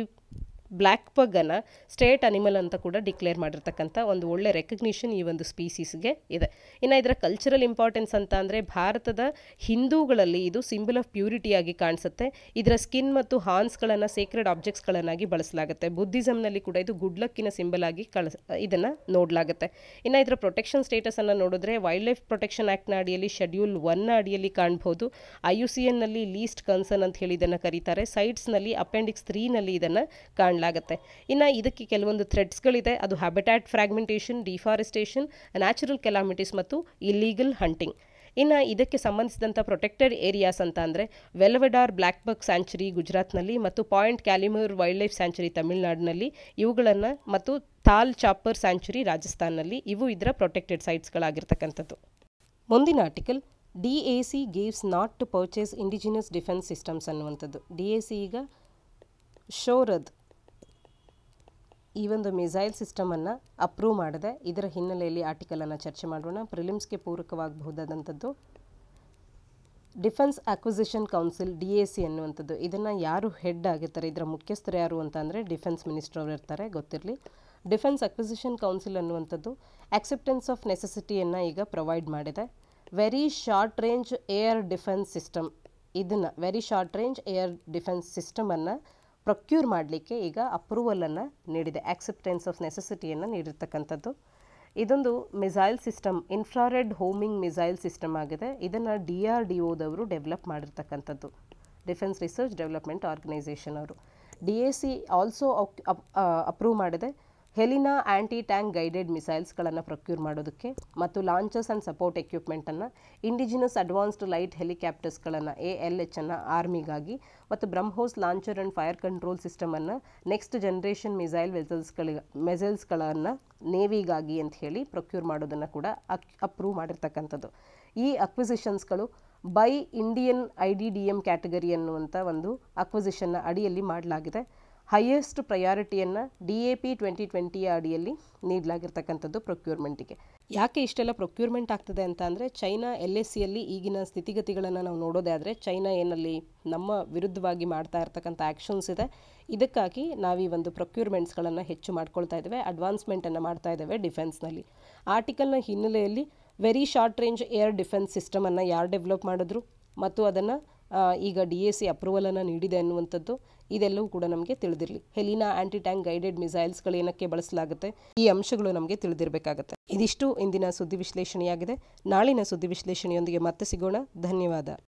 ಬ್ಲ್ಯಾಕ್ ಪಗ್ಗನ್ನು ಸ್ಟೇಟ್ ಅನಿಮಲ್ ಅಂತ ಕೂಡ ಡಿಕ್ಲೇರ್ ಮಾಡಿರ್ತಕ್ಕಂಥ ಒಂದು ಒಳ್ಳೆ ರೆಕಗ್ನಿಷನ್ ಈ ಒಂದು ಸ್ಪೀಸೀಸ್ಗೆ ಇದೆ. ಇನ್ನು ಇದರ ಕಲ್ಚರಲ್ ಇಂಪಾರ್ಟೆನ್ಸ್ ಅಂತ ಅಂದರೆ ಭಾರತದ ಹಿಂದೂಗಳಲ್ಲಿ ಇದು ಸಿಂಬಲ್ ಆಫ್ ಪ್ಯೂರಿಟಿಯಾಗಿ ಕಾಣಿಸುತ್ತೆ. ಇದರ ಸ್ಕಿನ್ ಮತ್ತು ಹಾರ್ನ್ಸ್ಗಳನ್ನು ಸೇಕ್ರೆಡ್ ಆಬ್ಜೆಕ್ಟ್ಸ್ಗಳನ್ನಾಗಿ ಬಳಸಲಾಗುತ್ತೆ. ಬುದ್ಧಿಸಮ್ನಲ್ಲಿ ಕೂಡ ಇದು ಗುಡ್ ಲಕ್ಕಿನ ಸಿಂಬಲ್ ಆಗಿ ಕಳಿಸ್ ಇದನ್ನು ನೋಡಲಾಗುತ್ತೆ. ಇನ್ನು ಇದರ ಪ್ರೊಟೆಕ್ಷನ್ ಸ್ಟೇಟಸನ್ನು ನೋಡಿದ್ರೆ ವೈಲ್ಡ್ ಲೈಫ್ ಪ್ರೊಟೆಕ್ಷನ್ ಆ್ಯಕ್ಟ್ನ ಅಡಿಯಲ್ಲಿ ಶೆಡ್ಯೂಲ್ ಒನ್ ಅಡಿಯಲ್ಲಿ ಕಾಣ್ಬೋದು. ಐ ಯು ಸಿ ಎನ್ನಲ್ಲಿ ಲೀಸ್ಟ್ ಕನ್ಸರ್ನ್ ಅಂತ ಹೇಳಿ ಇದನ್ನು ಕರೀತಾರೆ. ಸೈಟ್ಸ್ನಲ್ಲಿ ಅಪೆಂಡಿಕ್ಸ್ ತ್ರೀನಲ್ಲಿ ಇದನ್ನು ಕಾಣಲಾಗುತ್ತೆ. ಇನ್ನು ಇದಕ್ಕೆ ಕೆಲವೊಂದು ಥ್ರೆಡ್ಸ್ಗಳಿದೆ ಅದು habitat fragmentation deforestation natural calamities ಮತ್ತು ಇಲ್ಲೀಗಲ್ ಹಂಟಿಂಗ್ ಇನ್ನು ಇದಕ್ಕೆ ಸಂಬಂಧಿಸಿದಂಥ ಪ್ರೊಟೆಕ್ಟೆಡ್ ಏರಿಯಾಸ್ ಅಂತ ಅಂದರೆ ವೆಲ್ವೆಡಾರ್ ಬ್ಲ್ಯಾಕ್ ಬಕ್ ಸ್ಯಾಂಚುರಿ ಗುಜರಾತ್ನಲ್ಲಿ ಮತ್ತು point Calimere wildlife sanctuary ತಮಿಳುನಾಡಿನಲ್ಲಿ ಇವುಗಳನ್ನು ಮತ್ತು ತಾಲ್ ಚಾಪರ್ ಸ್ಯಾಂಚುರಿ ರಾಜಸ್ಥಾನ್ನಲ್ಲಿ ಇವು ಇದರ ಪ್ರೊಟೆಕ್ಟೆಡ್ ಸೈಟ್ಸ್ಗಳಾಗಿರ್ತಕ್ಕಂಥದ್ದು ಮುಂದಿನ article D A C gives nod to purchase indigenous defence systems ಅನ್ನುವಂಥದ್ದು. ಡಿ ಎ ಸಿ ಈಗ ಶೋರದ್ ಈ ಒಂದು ಮಿಸೈಲ್ ಸಿಸ್ಟಮನ್ನು ಅಪ್ರೂವ್ ಮಾಡಿದೆ ಇದರ ಹಿನ್ನೆಲೆಯಲ್ಲಿ ಆರ್ಟಿಕಲನ್ನು ಚರ್ಚೆ ಮಾಡೋಣ. ಪ್ರಿಲಿಮ್ಸ್ಗೆ ಪೂರಕವಾಗಬಹುದಾದಂಥದ್ದು defence acquisition council D A C ಅನ್ನುವಂಥದ್ದು. ಇದನ್ನು ಯಾರು ಹೆಡ್ ಆಗಿರ್ತಾರೆ, ಇದರ ಮುಖ್ಯಸ್ಥರು ಯಾರು ಅಂತ ಅಂದರೆ ಡಿಫೆನ್ಸ್ ಮಿನಿಸ್ಟರ್ ಅವರು ಇರ್ತಾರೆ, ಗೊತ್ತಿರಲಿ. ಡಿಫೆನ್ಸ್ ಅಕ್ವಿಸಿಷನ್ ಕೌನ್ಸಿಲ್ ಅನ್ನುವಂಥದ್ದು ಆಕ್ಸೆಪ್ಟೆನ್ಸ್ ಆಫ್ ನೆಸೆಸಿಟಿಯನ್ನು ಈಗ ಪ್ರೊವೈಡ್ ಮಾಡಿದೆ. Very short range air defence system ಇದನ್ನು very short range air defence ಸಿಸ್ಟಮನ್ನು procure ಮಾಡಲಿಕ್ಕೆ ಈಗ ಅಪ್ರೂವಲನ್ನು ನೀಡಿದೆ ಆಕ್ಸೆಪ್ಟೆನ್ಸ್ ಆಫ್ ನೆಸೆಸಿಟಿಯನ್ನು ನೀಡಿರ್ತಕ್ಕಂಥದ್ದು. ಇದೊಂದು missile system infrared homing missile system ಆಗಿದೆ. ಇದನ್ನು ಡಿ ಆರ್ ಡಿ ಒದವರು ಡೆವಲಪ್ ಮಾಡಿರ್ತಕ್ಕಂಥದ್ದು. ಡಿಫೆನ್ಸ್ ರಿಸರ್ಚ್ ಡೆವಲಪ್ಮೆಂಟ್ ಆರ್ಗನೈಸೇಷನ್ ಅವರು. D A C also approve ಮಾಡಿದೆ. ಹೆಲಿನಾ ಆ್ಯಂಟಿ ಟ್ಯಾಂಕ್ ಗೈಡೆಡ್ ಮಿಸೈಲ್ಸ್ಗಳನ್ನು ಪ್ರೊಕ್ಯೂರ್ ಮಾಡೋದಕ್ಕೆ ಮತ್ತು ಲಾಂಚರ್ಸ್ ಆ್ಯಂಡ್ ಸಪೋರ್ಟ್ ಎಕ್ವಿಪ್ಮೆಂಟನ್ನು ಇಂಡಿಜಿನಸ್ ಅಡ್ವಾನ್ಸ್ಡ್ ಲೈಟ್ ಹೆಲಿಕಾಪ್ಟರ್ಸ್ಗಳನ್ನು ಎ ಎಲ್ ಎಚ್ ಅನ್ನು ಆರ್ಮಿಗಾಗಿ ಮತ್ತು BrahMos launcher and fire control ಸಿಸ್ಟಮನ್ನು next generation missile ವೆಸಲ್ಸ್ಗಳಿಗೆ ಮೆಸೈಲ್ಸ್ಗಳನ್ನು ನೇವಿಗಾಗಿ ಅಂತ ಹೇಳಿ ಪ್ರೊಕ್ಯೂರ್ ಮಾಡೋದನ್ನು ಕೂಡ ಅಕ್, ಅಪ್ರೂವ್ ಮಾಡಿರ್ತಕ್ಕಂಥದ್ದು. ಈ ಅಕ್ವಿಸಿಷನ್ಸ್ಗಳು by Indian I D D M category ಅನ್ನುವಂಥ ಒಂದು ಅಕ್ವಿಸಿಷನ್ನ ಅಡಿಯಲ್ಲಿ ಮಾಡಲಾಗಿದೆ. ಹೈಯೆಸ್ಟ್ ಪ್ರಯಾರಿಟಿಯನ್ನು ಡಿ ಎ ಪಿ ಟ್ವೆಂಟಿ ಟ್ವೆಂಟಿಯ ಅಡಿಯಲ್ಲಿ ನೀಡಲಾಗಿರ್ತಕ್ಕಂಥದ್ದು ಪ್ರೊಕ್ಯೂರ್ಮೆಂಟಿಗೆ ಯಾಕೆ ಇಷ್ಟೆಲ್ಲ ಪ್ರೊಕ್ಯೂರ್ಮೆಂಟ್ ಆಗ್ತದೆ ಅಂತ ಅಂದರೆ ಚೈನಾ ಎಲ್ ಎಸ್ ಸಿಯಲ್ಲಿ ಈಗಿನ ಸ್ಥಿತಿಗತಿಗಳನ್ನು ನಾವು ನೋಡೋದೇ ಆದರೆ ಚೈನಾ ಏನಲ್ಲಿ ನಮ್ಮ ವಿರುದ್ಧವಾಗಿ ಮಾಡ್ತಾ ಇರ್ತಕ್ಕಂಥ ಆ್ಯಕ್ಷನ್ಸ್ ಇದೆ. ಇದಕ್ಕಾಗಿ ನಾವು ಈ ಒಂದು ಪ್ರೊಕ್ಯೂರ್ಮೆಂಟ್ಸ್ಗಳನ್ನು ಹೆಚ್ಚು ಮಾಡ್ಕೊಳ್ತಾ ಇದ್ದೇವೆ ಅಡ್ವಾನ್ಸ್ಮೆಂಟನ್ನು ಮಾಡ್ತಾ ಇದ್ದೇವೆ ಡಿಫೆನ್ಸ್ನಲ್ಲಿ ಆರ್ಟಿಕಲ್ನ ಹಿನ್ನೆಲೆಯಲ್ಲಿ very short range air defence ಸಿಸ್ಟಮನ್ನು ಯಾರು ಡೆವಲಪ್ ಮಾಡಿದ್ರು? ಮತ್ತು ಅದನ್ನು ಈಗ ಡಿ ಎ ಸಿ ಅಪ್ರೂವಲನ್ನು ನೀಡಿದೆ ಅನ್ನುವಂಥದ್ದು ಇದೆಲ್ಲವೂ ಕೂಡ ನಮಗೆ ತಿಳಿದಿರಲಿ. ಹೆಲಿನಾ ಆ್ಯಂಟಿ ಟ್ಯಾಂಕ್ ಗೈಡೆಡ್ ಮಿಸೈಲ್ಸ್ಗಳು ಏನಕ್ಕೆ ಬಳಸಲಾಗುತ್ತೆ? ಈ ಅಂಶಗಳು ನಮಗೆ ತಿಳಿದಿರಬೇಕಾಗುತ್ತೆ. ಇದಿಷ್ಟು ಇಂದಿನ ಸುದ್ದಿ ವಿಶ್ಲೇಷಣೆಯಾಗಿದೆ. ನಾಳಿನ ಸುದ್ದಿ ವಿಶ್ಲೇಷಣೆಯೊಂದಿಗೆ ಮತ್ತೆ ಸಿಗೋಣ. ಧನ್ಯವಾದ.